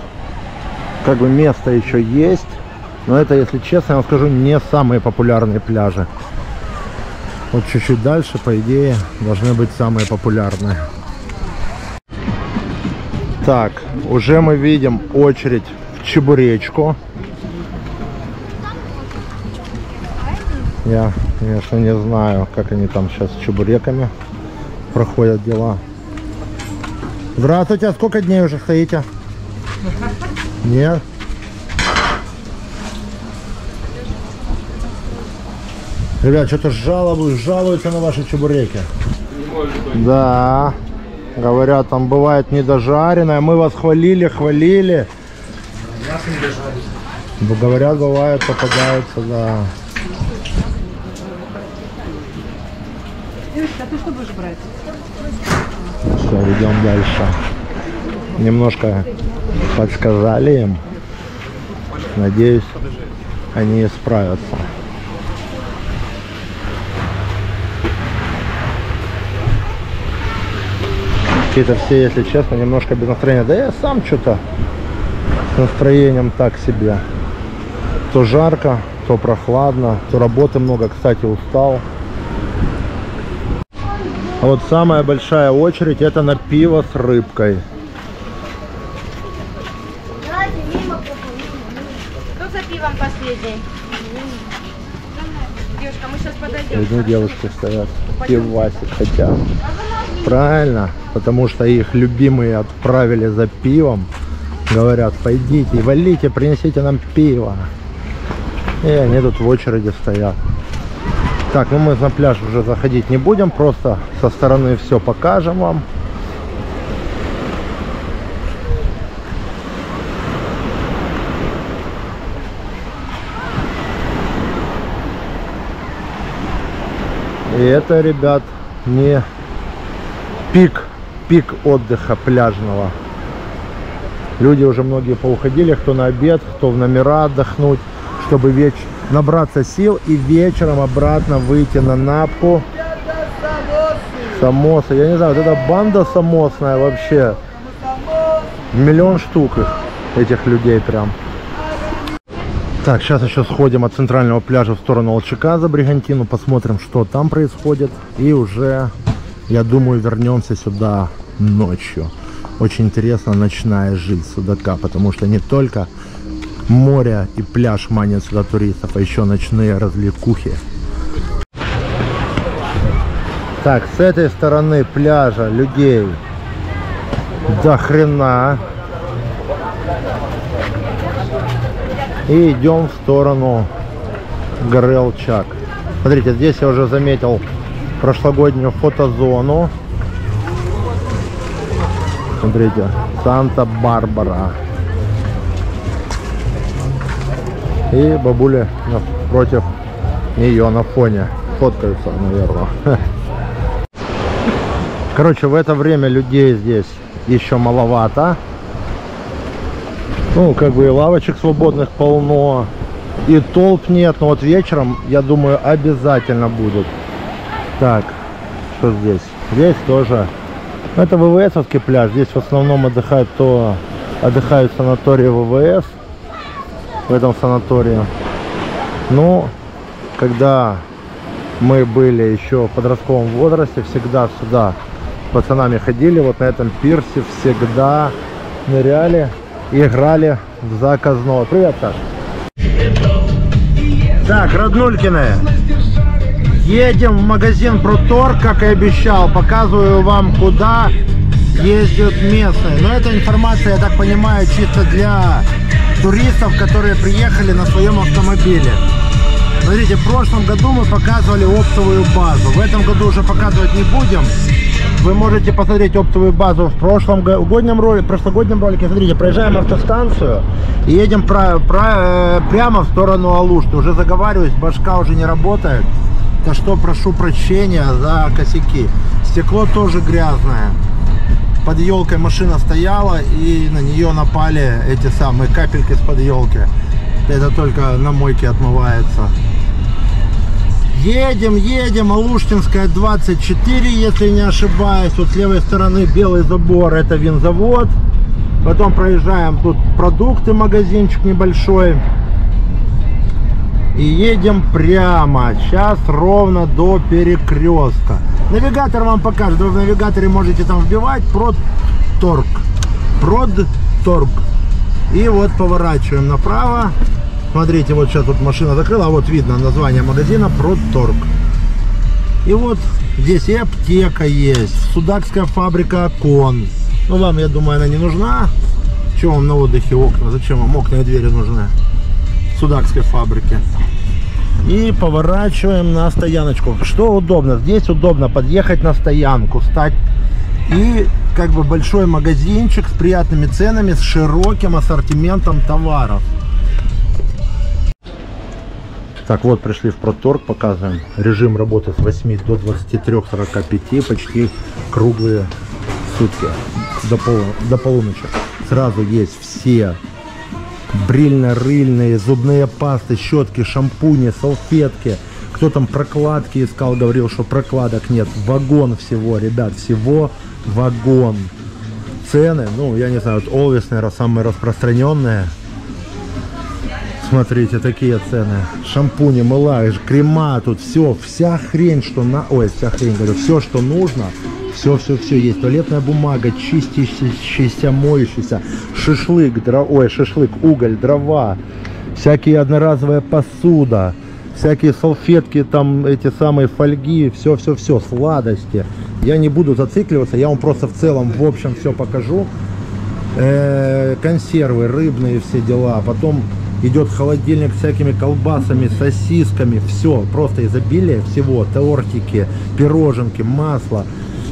Как бы место еще есть. Но это, если честно, я вам скажу, не самые популярные пляжи. Вот чуть-чуть дальше, по идее, должны быть самые популярные. Так, уже мы видим очередь в Чебуречку. Я, конечно, не знаю, как они там сейчас с чебуреками проходят дела. Здравствуйте, а сколько дней уже стоите? Нет? Ребят, что-то жалуются, жалуются на ваши чебуреки. Да, говорят, там бывает недожаренное. Мы вас хвалили, хвалили. Говорят, бывает, попадаются, да. Девочка, а ты что будешь брать? Все, идем дальше. Немножко подсказали им. Надеюсь, они справятся. Какие-то все, если честно, немножко без настроения. Да я сам что-то с настроением так себе. То жарко, то прохладно, то работы много. Кстати, устал. А вот самая большая очередь это на пиво с рыбкой. Кто за пивом последний? Девушка, мы сейчас подойдем. Одни девушки стоят, пивасик хотят. Правильно, потому что их любимые отправили за пивом. Говорят, пойдите, валите, принесите нам пиво. И они тут в очереди стоят. Так, ну мы на пляж уже заходить не будем, просто со стороны все покажем вам. И это, ребят, не пик, пик отдыха пляжного. Люди уже многие поуходили, кто на обед, кто в номера отдохнуть, чтобы веч... набраться сил и вечером обратно выйти на напку. Самосы. Я не знаю, вот эта банда самосная вообще. Миллион штук их, этих людей прям. Так, сейчас еще сходим от центрального пляжа в сторону Алчака за Бригантину, посмотрим, что там происходит. И уже, я думаю, вернемся сюда ночью. Очень интересно ночная жизнь Судака, потому что не только море и пляж манят сюда туристов, а еще ночные развлекухи. Так, с этой стороны пляжа людей до хрена. И идем в сторону горы. Смотрите, здесь я уже заметил прошлогоднюю фотозону. Смотрите, Санта-Барбара. И бабули напротив нее на фоне фоткаются, наверное. (laughs) Короче, в это время людей здесь еще маловато. Ну, как бы и лавочек свободных полно, и толп нет. Но вот вечером, я думаю, обязательно будут. Так, что здесь? Здесь тоже Это ВВСовский пляж. Здесь в основном отдыхают то отдыхают санатории ВВС в этом санатории. Ну, когда мы были еще в подростковом возрасте, всегда сюда с пацанами ходили, вот на этом пирсе всегда ныряли, играли в заказного. Привет, Саш. Так, роднулькины, едем в магазин Прутор, как и обещал. Показываю вам, куда ездят местные. Но эта информация, я так понимаю, чисто для туристов, которые приехали на своем автомобиле. Смотрите, в прошлом году мы показывали оптовую базу. В этом году уже показывать не будем. Вы можете посмотреть оптовую базу в прошлом го- годнем ролике, прошлогоднем ролике. Смотрите, проезжаем автостанцию и едем про- про- э, прямо в сторону Алушты. Уже заговариваюсь, башка уже не работает. Так что прошу прощения за косяки. Стекло тоже грязное. Под елкой машина стояла и на нее напали эти самые капельки с-под елки. Это только на мойке отмывается. Едем, едем, Алуштинская 24, если не ошибаюсь. Вот с левой стороны белый забор, это винзавод. Потом проезжаем тут продукты, магазинчик небольшой. И едем прямо. Сейчас ровно до перекрестка. Навигатор вам покажет. Вы в навигаторе можете там вбивать Продторг. Продторг. И вот поворачиваем направо. Смотрите, вот сейчас тут машина закрыла, а вот видно название магазина Продторг. И вот здесь и аптека есть, судакская фабрика окон. Ну, вам, я думаю, она не нужна. Чего вам на отдыхе окна? Зачем вам окна и двери нужны? Судакской фабрики. И поворачиваем на стояночку. Что удобно? Здесь удобно подъехать на стоянку, стать и как бы большой магазинчик с приятными ценами, с широким ассортиментом товаров. Так, вот пришли в Проторг, показываем. Режим работы с 8 до 23.45, почти круглые сутки, до, полу, до полуночи. Сразу есть все брильно-рыльные, зубные пасты, щетки, шампуни, салфетки. Кто там прокладки искал, говорил, что прокладок нет. Вагон всего, ребят, всего вагон. Цены, ну, я не знаю, вот Always, наверное, самые распространенные. Смотрите, такие цены. Шампуни, мыла, крема, тут все, вся хрень, что на... Ой, вся хрень, говорю, все, что нужно, все, все, все есть. Туалетная бумага, чистящаяся, моющаяся, шашлык, дро... ой, шашлык, уголь, дрова, всякие одноразовая посуда, всякие салфетки, там эти самые фольги, все, все, все, сладости. Я не буду зацикливаться, я вам просто в целом, в общем, все покажу. Э, консервы, рыбные все дела, потом идет холодильник с всякими колбасами, сосисками, все, просто изобилие всего, тортики, пироженки, масло.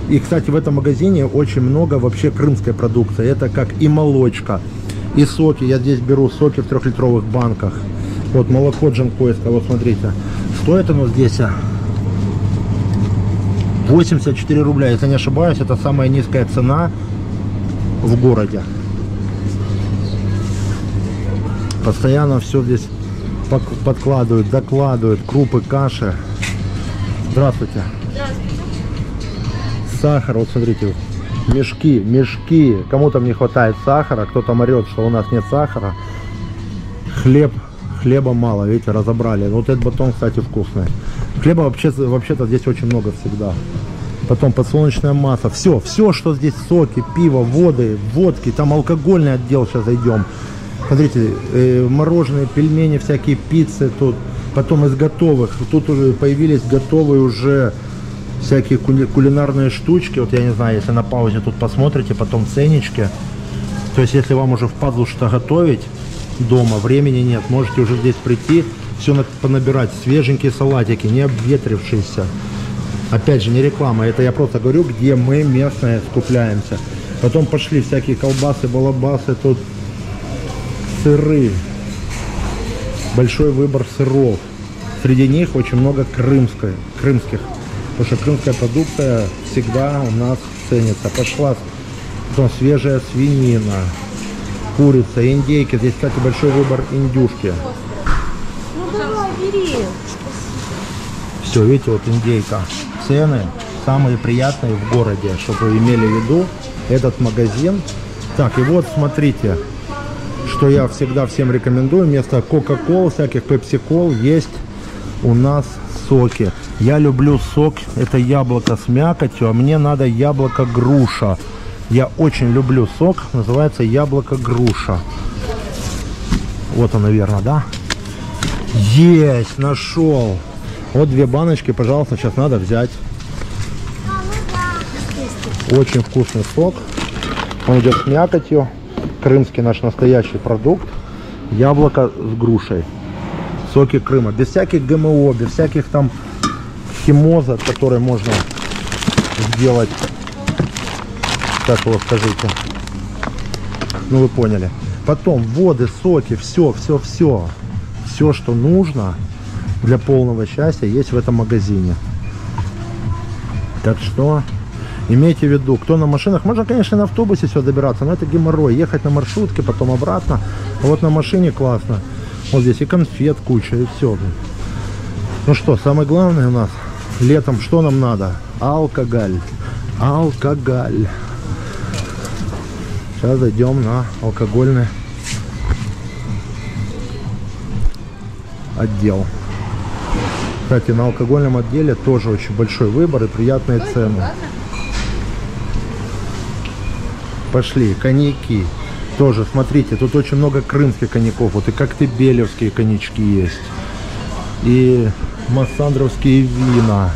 И, кстати, в этом магазине очень много вообще крымской продукции. Это как и молочка, и соки. Я здесь беру соки в трехлитровых банках. Вот молоко Джанкойское, вот смотрите. Стоит оно здесь 84 рубля. Если не ошибаюсь, это самая низкая цена в городе. Постоянно все здесь подкладывают, докладывают, крупы, каши. Здравствуйте. Сахар, вот смотрите, мешки, мешки. Кому-то не хватает сахара, кто-то морет, что у нас нет сахара. Хлеб, хлеба мало, видите, разобрали. Вот этот батон, кстати, вкусный. Хлеба вообще, вообще-то здесь очень много всегда. Потом подсолнечное масло. Все, все, что здесь соки, пиво, воды, водки, там алкогольный отдел сейчас зайдем. Смотрите, э, мороженые, пельмени, всякие пиццы тут. Потом из готовых. Тут уже появились готовые уже всякие кули кулинарные штучки. Вот я не знаю, если на паузе тут посмотрите, потом ценнички. То есть, если вам уже впадло что готовить дома, времени нет, можете уже здесь прийти, все понабирать. Свеженькие салатики, не обветрившиеся. Опять же, не реклама, это я просто говорю, где мы местные скупляемся. Потом пошли всякие колбасы, балабасы, тут сыры. Большой выбор сыров. Среди них очень много крымской, крымских. Потому что крымская продукция всегда у нас ценится. Пошла потом свежая свинина, курица, индейки. Здесь, кстати, большой выбор индюшки. Ну давай, бери. Все, видите, вот индейка. Цены самые приятные в городе, чтобы вы имели в виду этот магазин. Так, и вот смотрите, что я всегда всем рекомендую. Вместо Кока-Кол, всяких Пепси-Кол есть у нас соки. Я люблю сок, это яблоко с мякотью, а мне надо яблоко груша. Я очень люблю сок, называется яблоко груша. Вот он, наверное, да? Есть, нашел. Вот две баночки, пожалуйста, сейчас надо взять. Очень вкусный сок. Он идет с мякотью. Крымский наш настоящий продукт. Яблоко с грушей. Соки Крыма. Без всяких ГМО, без всяких там химоза, который можно сделать. Как его скажите? Ну вы поняли. Потом воды, соки, все, все, все. Все, что нужно для полного счастья, есть в этом магазине. Так что имейте в виду, кто на машинах, можно, конечно, на автобусе все добираться, но это геморрой. Ехать на маршрутке, потом обратно. А вот на машине классно. Вот здесь и конфет куча, и все. Ну что, самое главное у нас летом, что нам надо? Алкоголь. Алкоголь. Сейчас зайдем на алкогольный отдел. Кстати, на алкогольном отделе тоже очень большой выбор и приятные цены. Пошли, коньяки. Тоже, смотрите, тут очень много крымских коньяков. Вот и коктебелевские коньячки есть. И массандровские вина.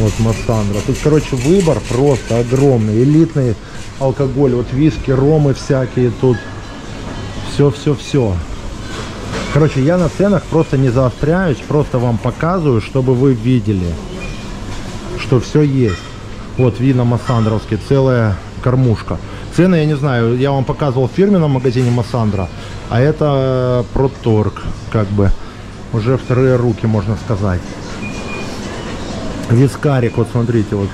Вот Массандра. Тут, короче, выбор просто огромный. Элитный алкоголь. Вот виски, ромы всякие тут. Все-все-все. Короче, я на ценах просто не заостряюсь, просто вам показываю, чтобы вы видели, что все есть. Вот вина Массандровские, целая кормушка. Цены, я не знаю, я вам показывал в фирменном магазине Массандра, а это Проторг, как бы, уже вторые руки, можно сказать. Вискарик, вот смотрите, вот.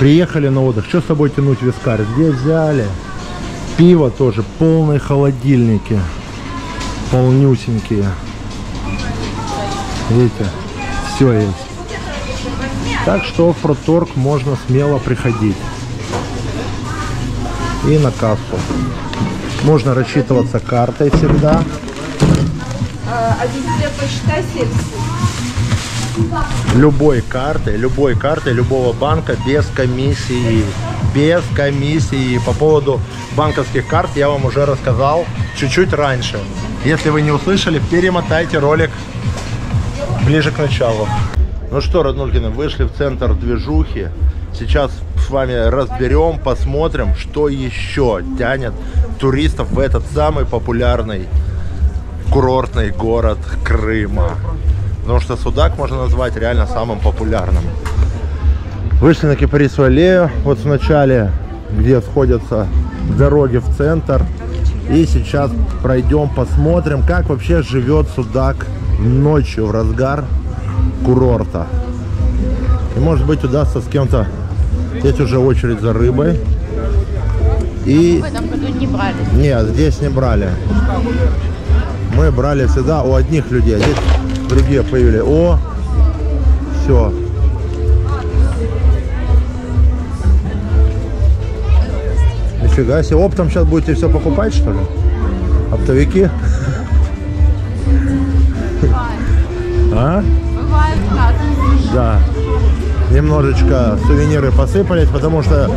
Приехали на отдых, что с собой тянуть вискарик? Где взяли? Пиво тоже, полные холодильники полнюсенькие. Видите, все есть. Так что в Проторг можно смело приходить. И на кассу. Можно рассчитываться картой всегда. А везде посчитай 70. Любой картой, любой картой, любого банка без комиссии. Без комиссии. По поводу банковских карт я вам уже рассказал чуть-чуть раньше. Если вы не услышали, перемотайте ролик ближе к началу. Ну что, Роднулькины, вышли в центр движухи. Сейчас с вами разберем, посмотрим, что еще тянет туристов в этот самый популярный курортный город Крыма. Потому что Судак можно назвать реально самым популярным. Вышли на Кипарисовую аллею, вот в начале, где сходятся дороги в центр. И сейчас пройдем, посмотрим, как вообще живет Судак ночью в разгар курорта. И может быть удастся с кем-то... Здесь уже очередь за рыбой. И... В этом году не брали. Нет, здесь не брали. Мы брали всегда у одних людей. а Здесь другие появились. О, все. Нифига себе. Оптом сейчас будете все покупать, что ли? Оптовики? А? Бывает. Да. Немножечко сувениры посыпались, потому что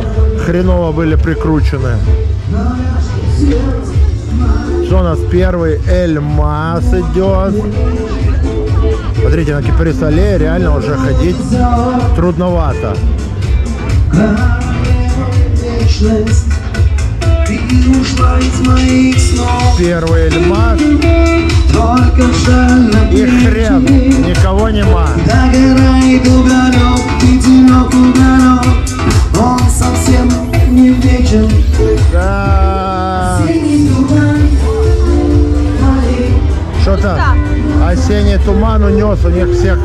хреново были прикручены. Что у нас первый Эльмас идет. Смотрите, на Кипарис-аллее реально уже ходить трудновато. Первый Эльмас. И хрен, никого нема. Догорает уголек, ветерок уголек, он совсем не вечен. Да. Туман, Что-то осенний туман унес у них всех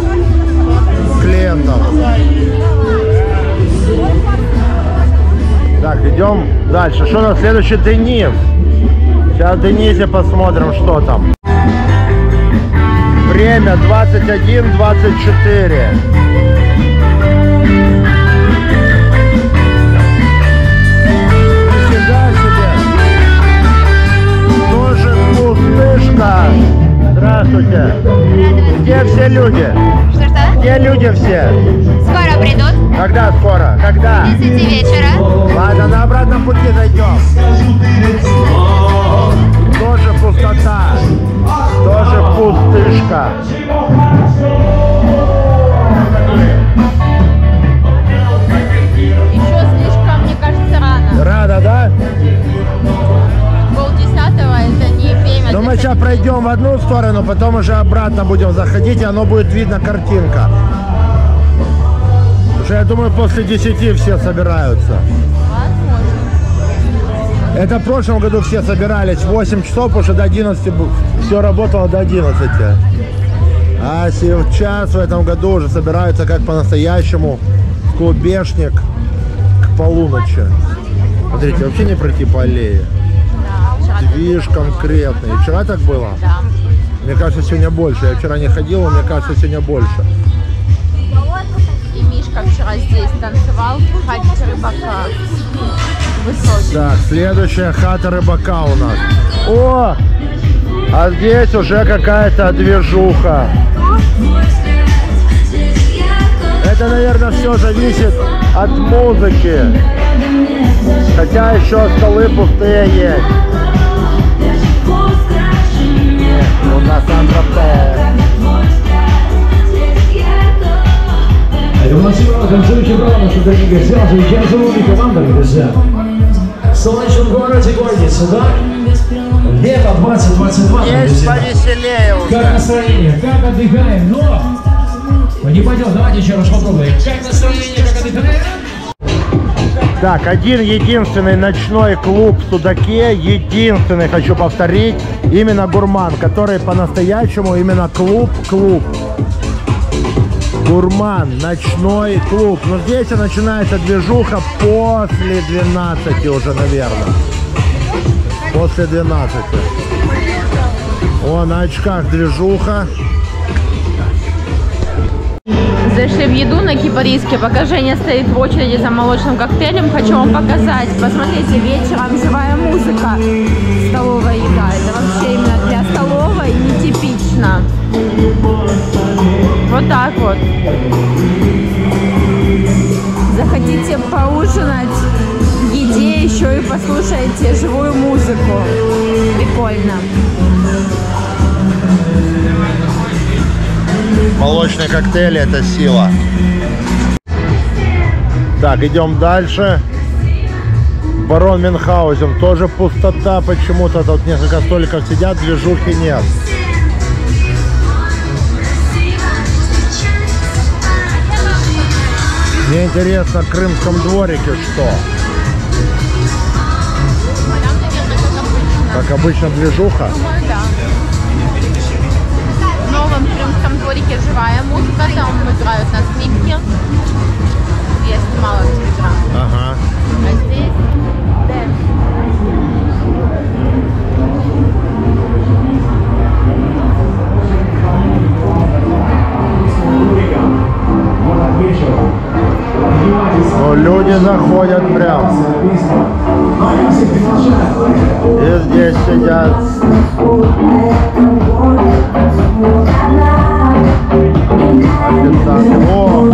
клиентов. Так, идем дальше. Что на следующий Денис? Сейчас Денисе посмотрим, что там. Время 21-24. пустышка. Здравствуйте. Где все люди? Что-что? Где люди все? Скоро придут. Когда скоро? Когда? В 10 вечера. Ладно, на обратном пути зайдем. Пустышка. Еще слишком, мне кажется, рано. Рада, да? Полдесятого это не время. Ну для мы сейчас пройдем в одну сторону, потом уже обратно будем заходить, и оно будет видно картинка. Уже, я думаю, после 10 все собираются. Это в прошлом году все собирались в 8 часов, уже до 11 все работало до 11. А сейчас в этом году уже собираются как по-настоящему в клубешник к полуночи. Смотрите, вообще не пройти по аллее. Движ конкретный. И вчера так было? Да. Мне кажется, сегодня больше. Я вчера не ходил, но мне кажется, сегодня больше. И Мишка вчера здесь танцевал в хате рыбака. Высокий. Так, следующая хата рыбака у нас. О! А здесь уже какая-то движуха. Это, наверное, все зависит от музыки. Хотя еще столы пустые есть. У нас Романтичного танцующего брата, что не гостя, сейчас и команда друзья. В солнечном городе городе сюда. Лето 2022, Есть повеселее Как уже. настроение, как отдыхаем, но... Не пойдем, давайте еще раз попробуем. Как настроение, как отдыхаем? Так, один единственный ночной клуб в Судаке, единственный, хочу повторить, именно Гурман, который по-настоящему именно клуб-клуб. Гурман, ночной клуб. Но здесь и начинается движуха после 12 уже, наверное. После 12. О, на очках движуха. Зашли в еду на Кипариске. Пока Женя стоит в очереди за молочным коктейлем, хочу вам показать. Посмотрите, вечером живая музыка. Столовая еда. Это вообще именно для столовой нетипично. Вот так вот. Захотите поужинать еде, еще и послушаете живую музыку. Прикольно. Молочные коктейли это сила. Так, идем дальше. Барон Мюнхгаузен. Тоже пустота почему-то. Тут несколько столиков сидят, движухи нет. Мне интересно, в крымском дворике что? Как обычно движуха? Да. В новом крымском дворике живая музыка, там играют на скрипке. Я снимала в. Ага. А здесь dance. Люди заходят прям. И здесь сидят. О!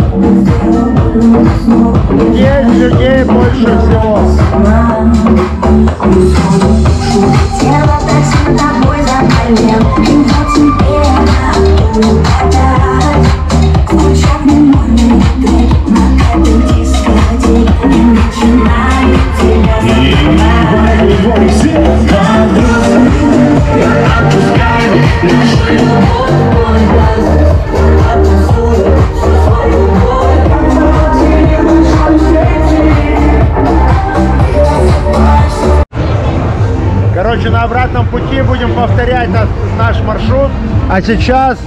Здесь людей больше всего. Тело так сильно тобой заболел И вот теперь Короче, на обратном пути будем повторять наш маршрут. А сейчас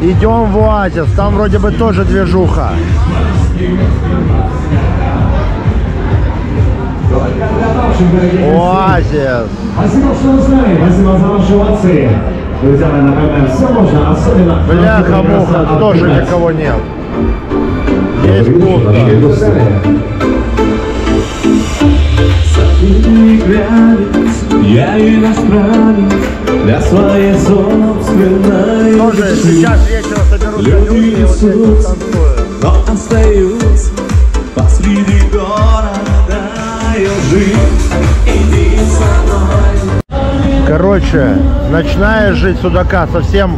идем в Оазис. Там вроде бы тоже движуха. Оазис. Спасибо, что вы с нами. Спасибо за ваши овации. Друзья мои, напоминаю, все можно, особенно... Бляха-муха, тоже никого нет. Есть пусто. Я иностранец для своей собственной Тоже сейчас вечером соберутся люди и вот здесь вот танцуют. Но остаюсь посреди Короче, ночная жизнь судака совсем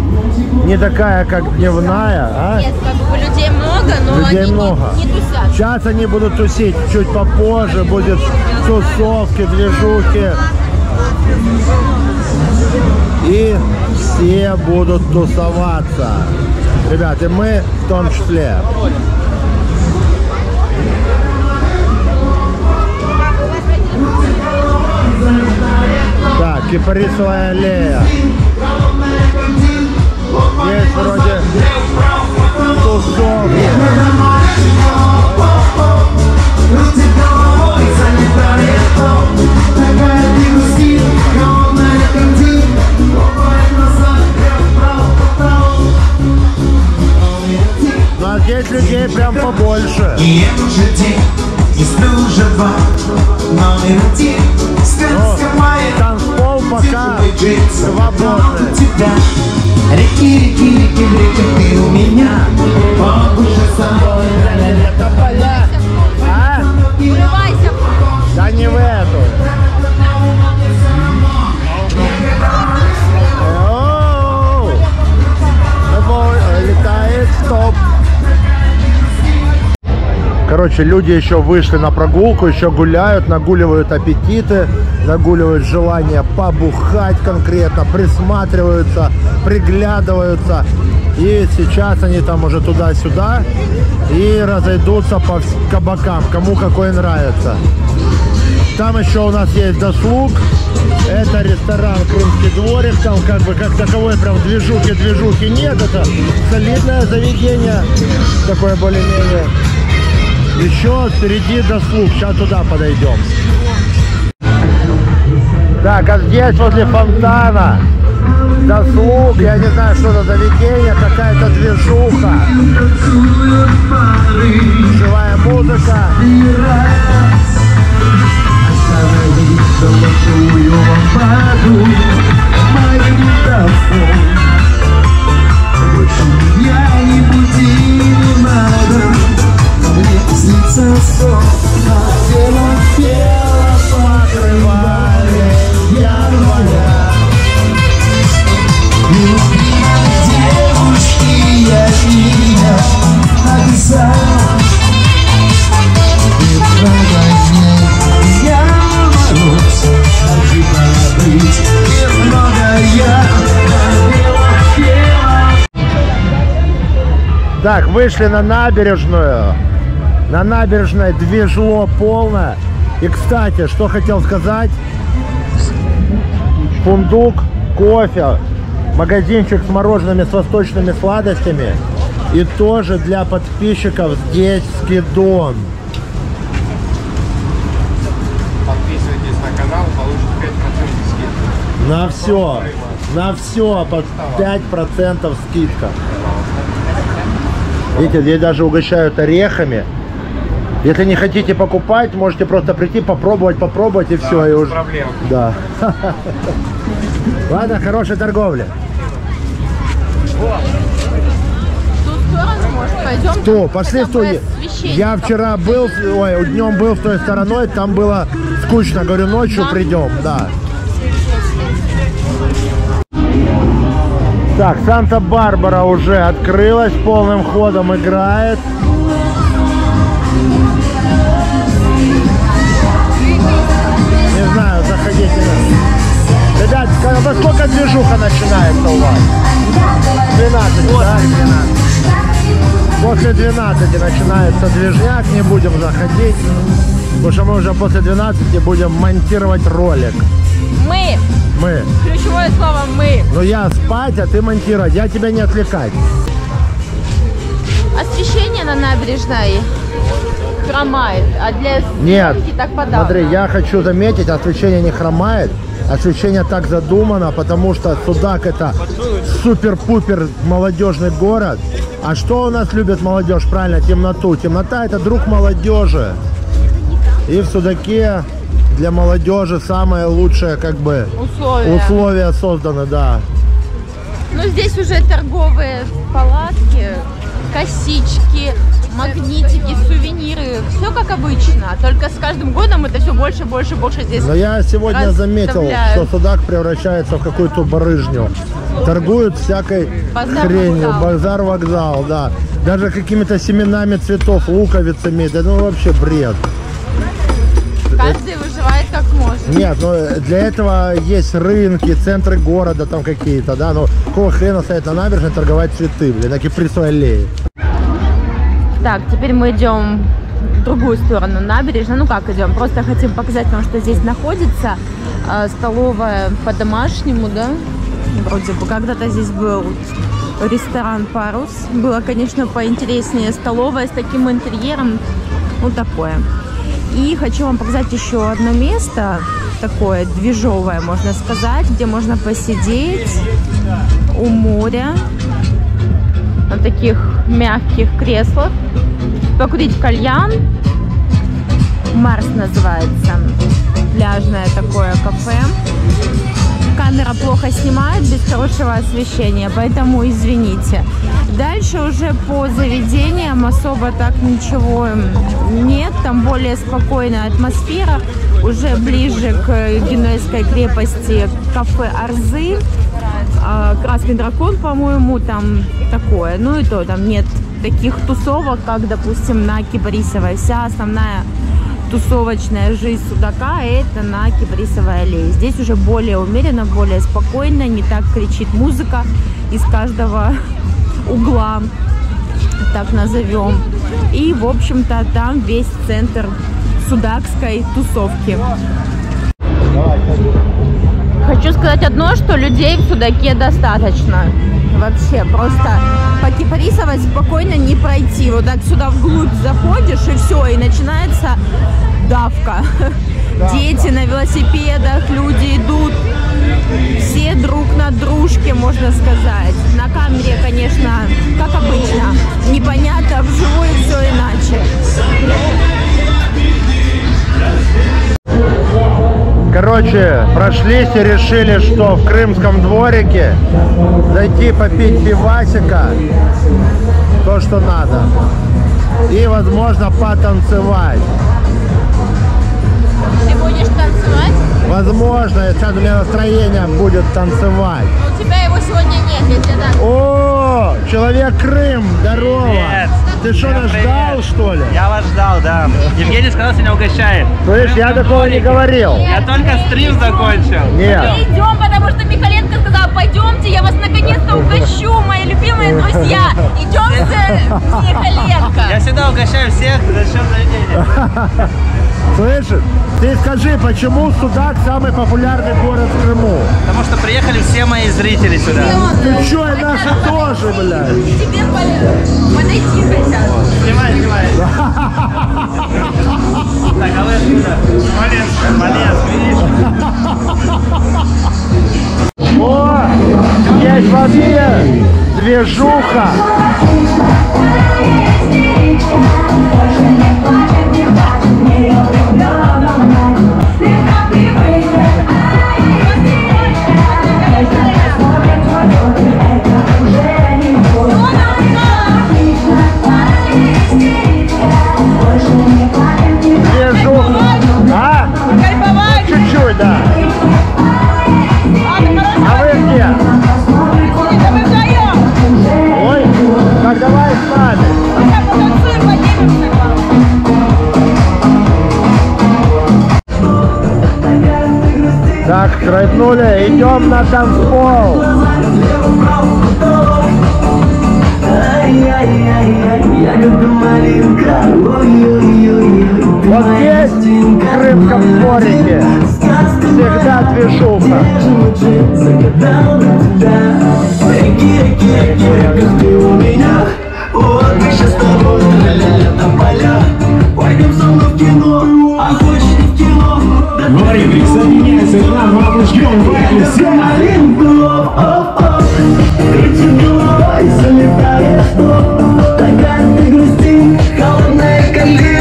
не такая, как дневная, а? Нет, как бы людей много, но Людей они не- много. Не, тусят. Сейчас они будут тусить чуть попозже, будет тусовки, движухи. И все будут тусоваться. Ребят, и мы в том числе. Кипарисовая аллея. Здесь вроде тусовки. А здесь людей прям побольше. И это уже день, сплю уже два, номер один, сказка пока свободный. тебя. Реки, реки, реки, в реках ты у меня, побольше с собой. Тополя. Короче, люди еще вышли на прогулку, еще гуляют, нагуливают аппетиты, нагуливают желание побухать конкретно, присматриваются, приглядываются. И сейчас они там уже туда-сюда и разойдутся по кабакам, кому какой нравится. Там еще у нас есть досуг. Это ресторан Крымский дворик. Там как бы как таковой прям движухи-движухи нет. Это солидное заведение. Такое более-менее. Еще впереди досуг. Сейчас туда подойдем. Так, а здесь возле фонтана досуг, я не знаю, что это заведение, какая-то движуха. Живая музыка. Я не буди, снится сон, а тело Так, вышли на набережную. На набережной движло полное. И, кстати, что хотел сказать. Фундук, кофе, магазинчик с мороженными, с восточными сладостями. И тоже для подписчиков здесь скидон. Подписывайтесь на канал, получите 5% скидки. На все. На все под 5% скидка. Видите, здесь даже угощают орехами. Если не хотите покупать, можете просто прийти, попробовать, попробовать и все. И без уже... проблем. Да. (laughs) Ладно, хорошей торговли. В может, пойдем? То, пошли в ту. Я вчера был, ой, днем был с той стороной, там было скучно. Говорю, ночью придем, да. Так, Санта-Барбара уже открылась, полным ходом играет. 11. Ребят, во сколько движуха начинается у вас? 12, После да? 12. После 12 начинается движняк, не будем заходить, потому что мы уже после 12 будем монтировать ролик. Мы. Мы. Ключевое слово мы. Ну я спать, а ты монтировать, я тебя не отвлекать. Освещение на набережной хромает, а для Нет, так подавно. смотри, я хочу заметить, освещение не хромает. Освещение так задумано, потому что Судак это супер-пупер молодежный город. А что у нас любит молодежь? Правильно, темноту. Темнота это друг молодежи. И в Судаке для молодежи самое лучшее, как бы, Условия. условия созданы, да. Ну, здесь уже торговые палатки, косички, магнитики, сувениры. Все как обычно. Только с каждым годом это все больше, больше, больше здесь. Но я сегодня заметил, что Судак превращается в какую-то барыжню. Торгуют всякой Базар хренью. вокзал. Базар вокзал, да. Даже какими-то семенами цветов, луковицами. Да ну вообще бред. Каждый выживает как может. Нет, ну для этого есть рынки, центры города там какие-то, да. Ну какого хрена стоять на набережной торговать цветы, блин, на Киприсовой аллее. Так, теперь мы идем в другую сторону набережной. Ну как идем? Просто хотим показать вам, что здесь находится. А, столовая по-домашнему, да? Вроде бы когда-то здесь был ресторан «Парус». Было, конечно, поинтереснее. Столовая с таким интерьером. Ну, такое. И хочу вам показать еще одно место, такое движовое, можно сказать, где можно посидеть у моря на таких мягких креслах, покурить кальян. Марс называется. Пляжное такое кафе. Камера плохо снимает без хорошего освещения, поэтому извините. Дальше уже по заведениям особо так ничего нет. Там более спокойная атмосфера. Уже ближе к Генуэзской крепости кафе Арзы. А, Красный дракон, по-моему, там такое. Ну и то, там нет таких тусовок, как, допустим, на Кипарисовой. Вся основная тусовочная жизнь судака это на Кипарисовой аллее. Здесь уже более умеренно, более спокойно, не так кричит музыка из каждого (laughs) угла, так назовем. И, в общем-то, там весь центр судакской тусовки. Хочу сказать одно, что людей в Судаке достаточно. Вообще, просто по Кипарисовой спокойно не пройти. Вот так сюда вглубь заходишь, и все, и начинается давка. Дети на велосипедах, люди идут. Все друг на дружке, можно сказать. На камере, конечно, как обычно, непонятно, вживую все иначе. Короче, прошлись и решили, что в крымском дворике зайти попить пивасика, то, что надо. И, возможно, потанцевать. Ты будешь танцевать? Возможно, сейчас у меня настроение будет танцевать. Но у тебя его сегодня нет, я тебе так. О, человек Крым, здорово. Привет. Ты что, нас ждал, что ли? Я вас ждал, да. Евгений сказал, сегодня угощает. Слышь, я такого не говорил. Я только стрим закончил. Нет. Мы идем, потому что Михаленко сказал, пойдемте, я вас наконец-то угощу, мои любимые друзья. Идемте, Михаленко. Я всегда угощаю всех за счет заведения. (laughs) Слышишь? Ты скажи, почему Судак самый популярный город в Крыму? Потому что приехали все мои зрители сюда. Ты чё, и наши тоже, блядь? Тебе подойти хотят. Снимай, снимай. (laughs) Так, а вы откуда? Смоленск. Смоленск, видишь? О, здесь вообще движуха. Движуха. Так, крайтнули, идем на танцпол. Вот здесь, в Крымском дворике, всегда движуха. Вот мы сейчас с тобой стреляли на поля в кино, а хочешь не в кино Говори, присоединяйся к нам, обожгем вайны все. Маленького, оп-оп Крутим головой, залетает стоп Тогда ты грусти, холодная картинка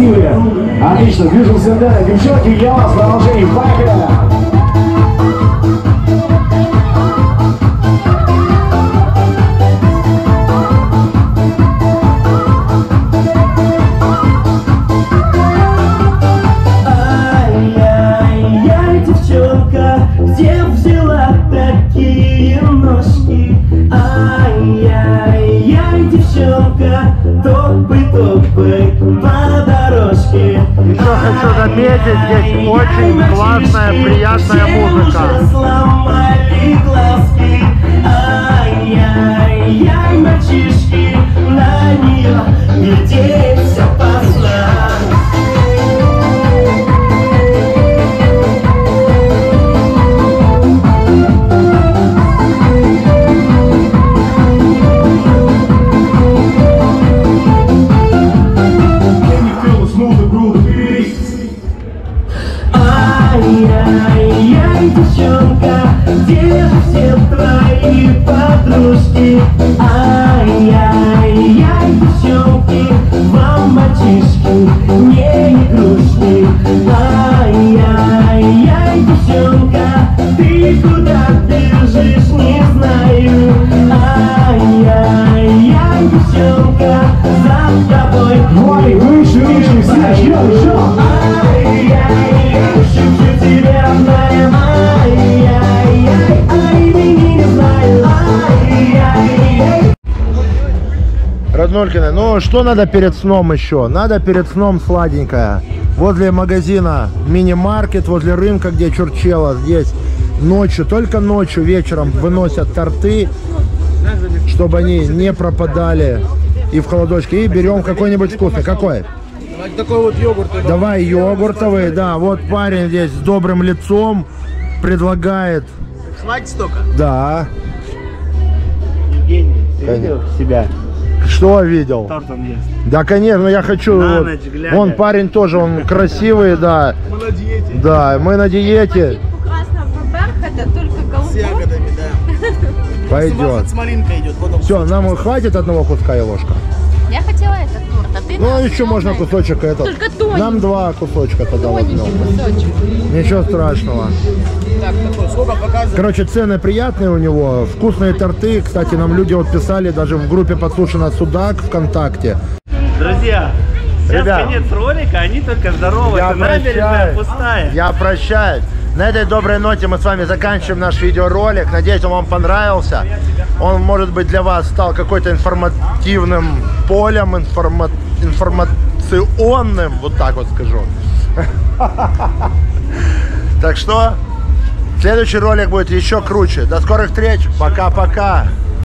красивые. Отлично, движемся далее. Девчонки, я вас продолжение. Поехали! Ай-яй-яй, заметить, здесь очень классная, приятная музыка. Роднулькины, ну что надо перед сном еще? Надо перед сном сладенькое. Возле магазина мини-маркет, возле рынка, где Чурчела, здесь ночью, только ночью, вечером выносят торты, чтобы они не пропадали и в холодочке. И берем какой-нибудь вкусный. Какой? Такой вот йогурт. Давай йогуртовый, да. Вот парень здесь с добрым лицом предлагает. Хватит столько? Да. Евгений, ты видел себя? Что видел? Торт он ест. Да, конечно, я хочу. На вот. ночь глядя. Он парень тоже, он красивый, да. Мы на диете. Да, мы на диете. С ягодами, да. Пойдет. С малинкой идет. Вот он. Все, нам хватит одного куска и ложка. Я хотела этот торт, а ты Ну, еще можно кусочек этот. Только тоненький. Нам два кусочка тогда возьмем. кусочек. Ничего страшного. Короче, цены приятные у него, вкусные торты. Кстати, нам люди вот писали даже в группе подслушано Судак ВКонтакте. Друзья, сейчас Ребят. конец ролика, они только здороваются. Набережная пустая. Я прощаюсь. На этой доброй ноте мы с вами заканчиваем наш видеоролик. Надеюсь, он вам понравился. Он, может быть, для вас стал какой-то информативным полем, информа- информационным, вот так вот скажу. (laughs) Так что, следующий ролик будет еще круче. До скорых встреч. Пока-пока.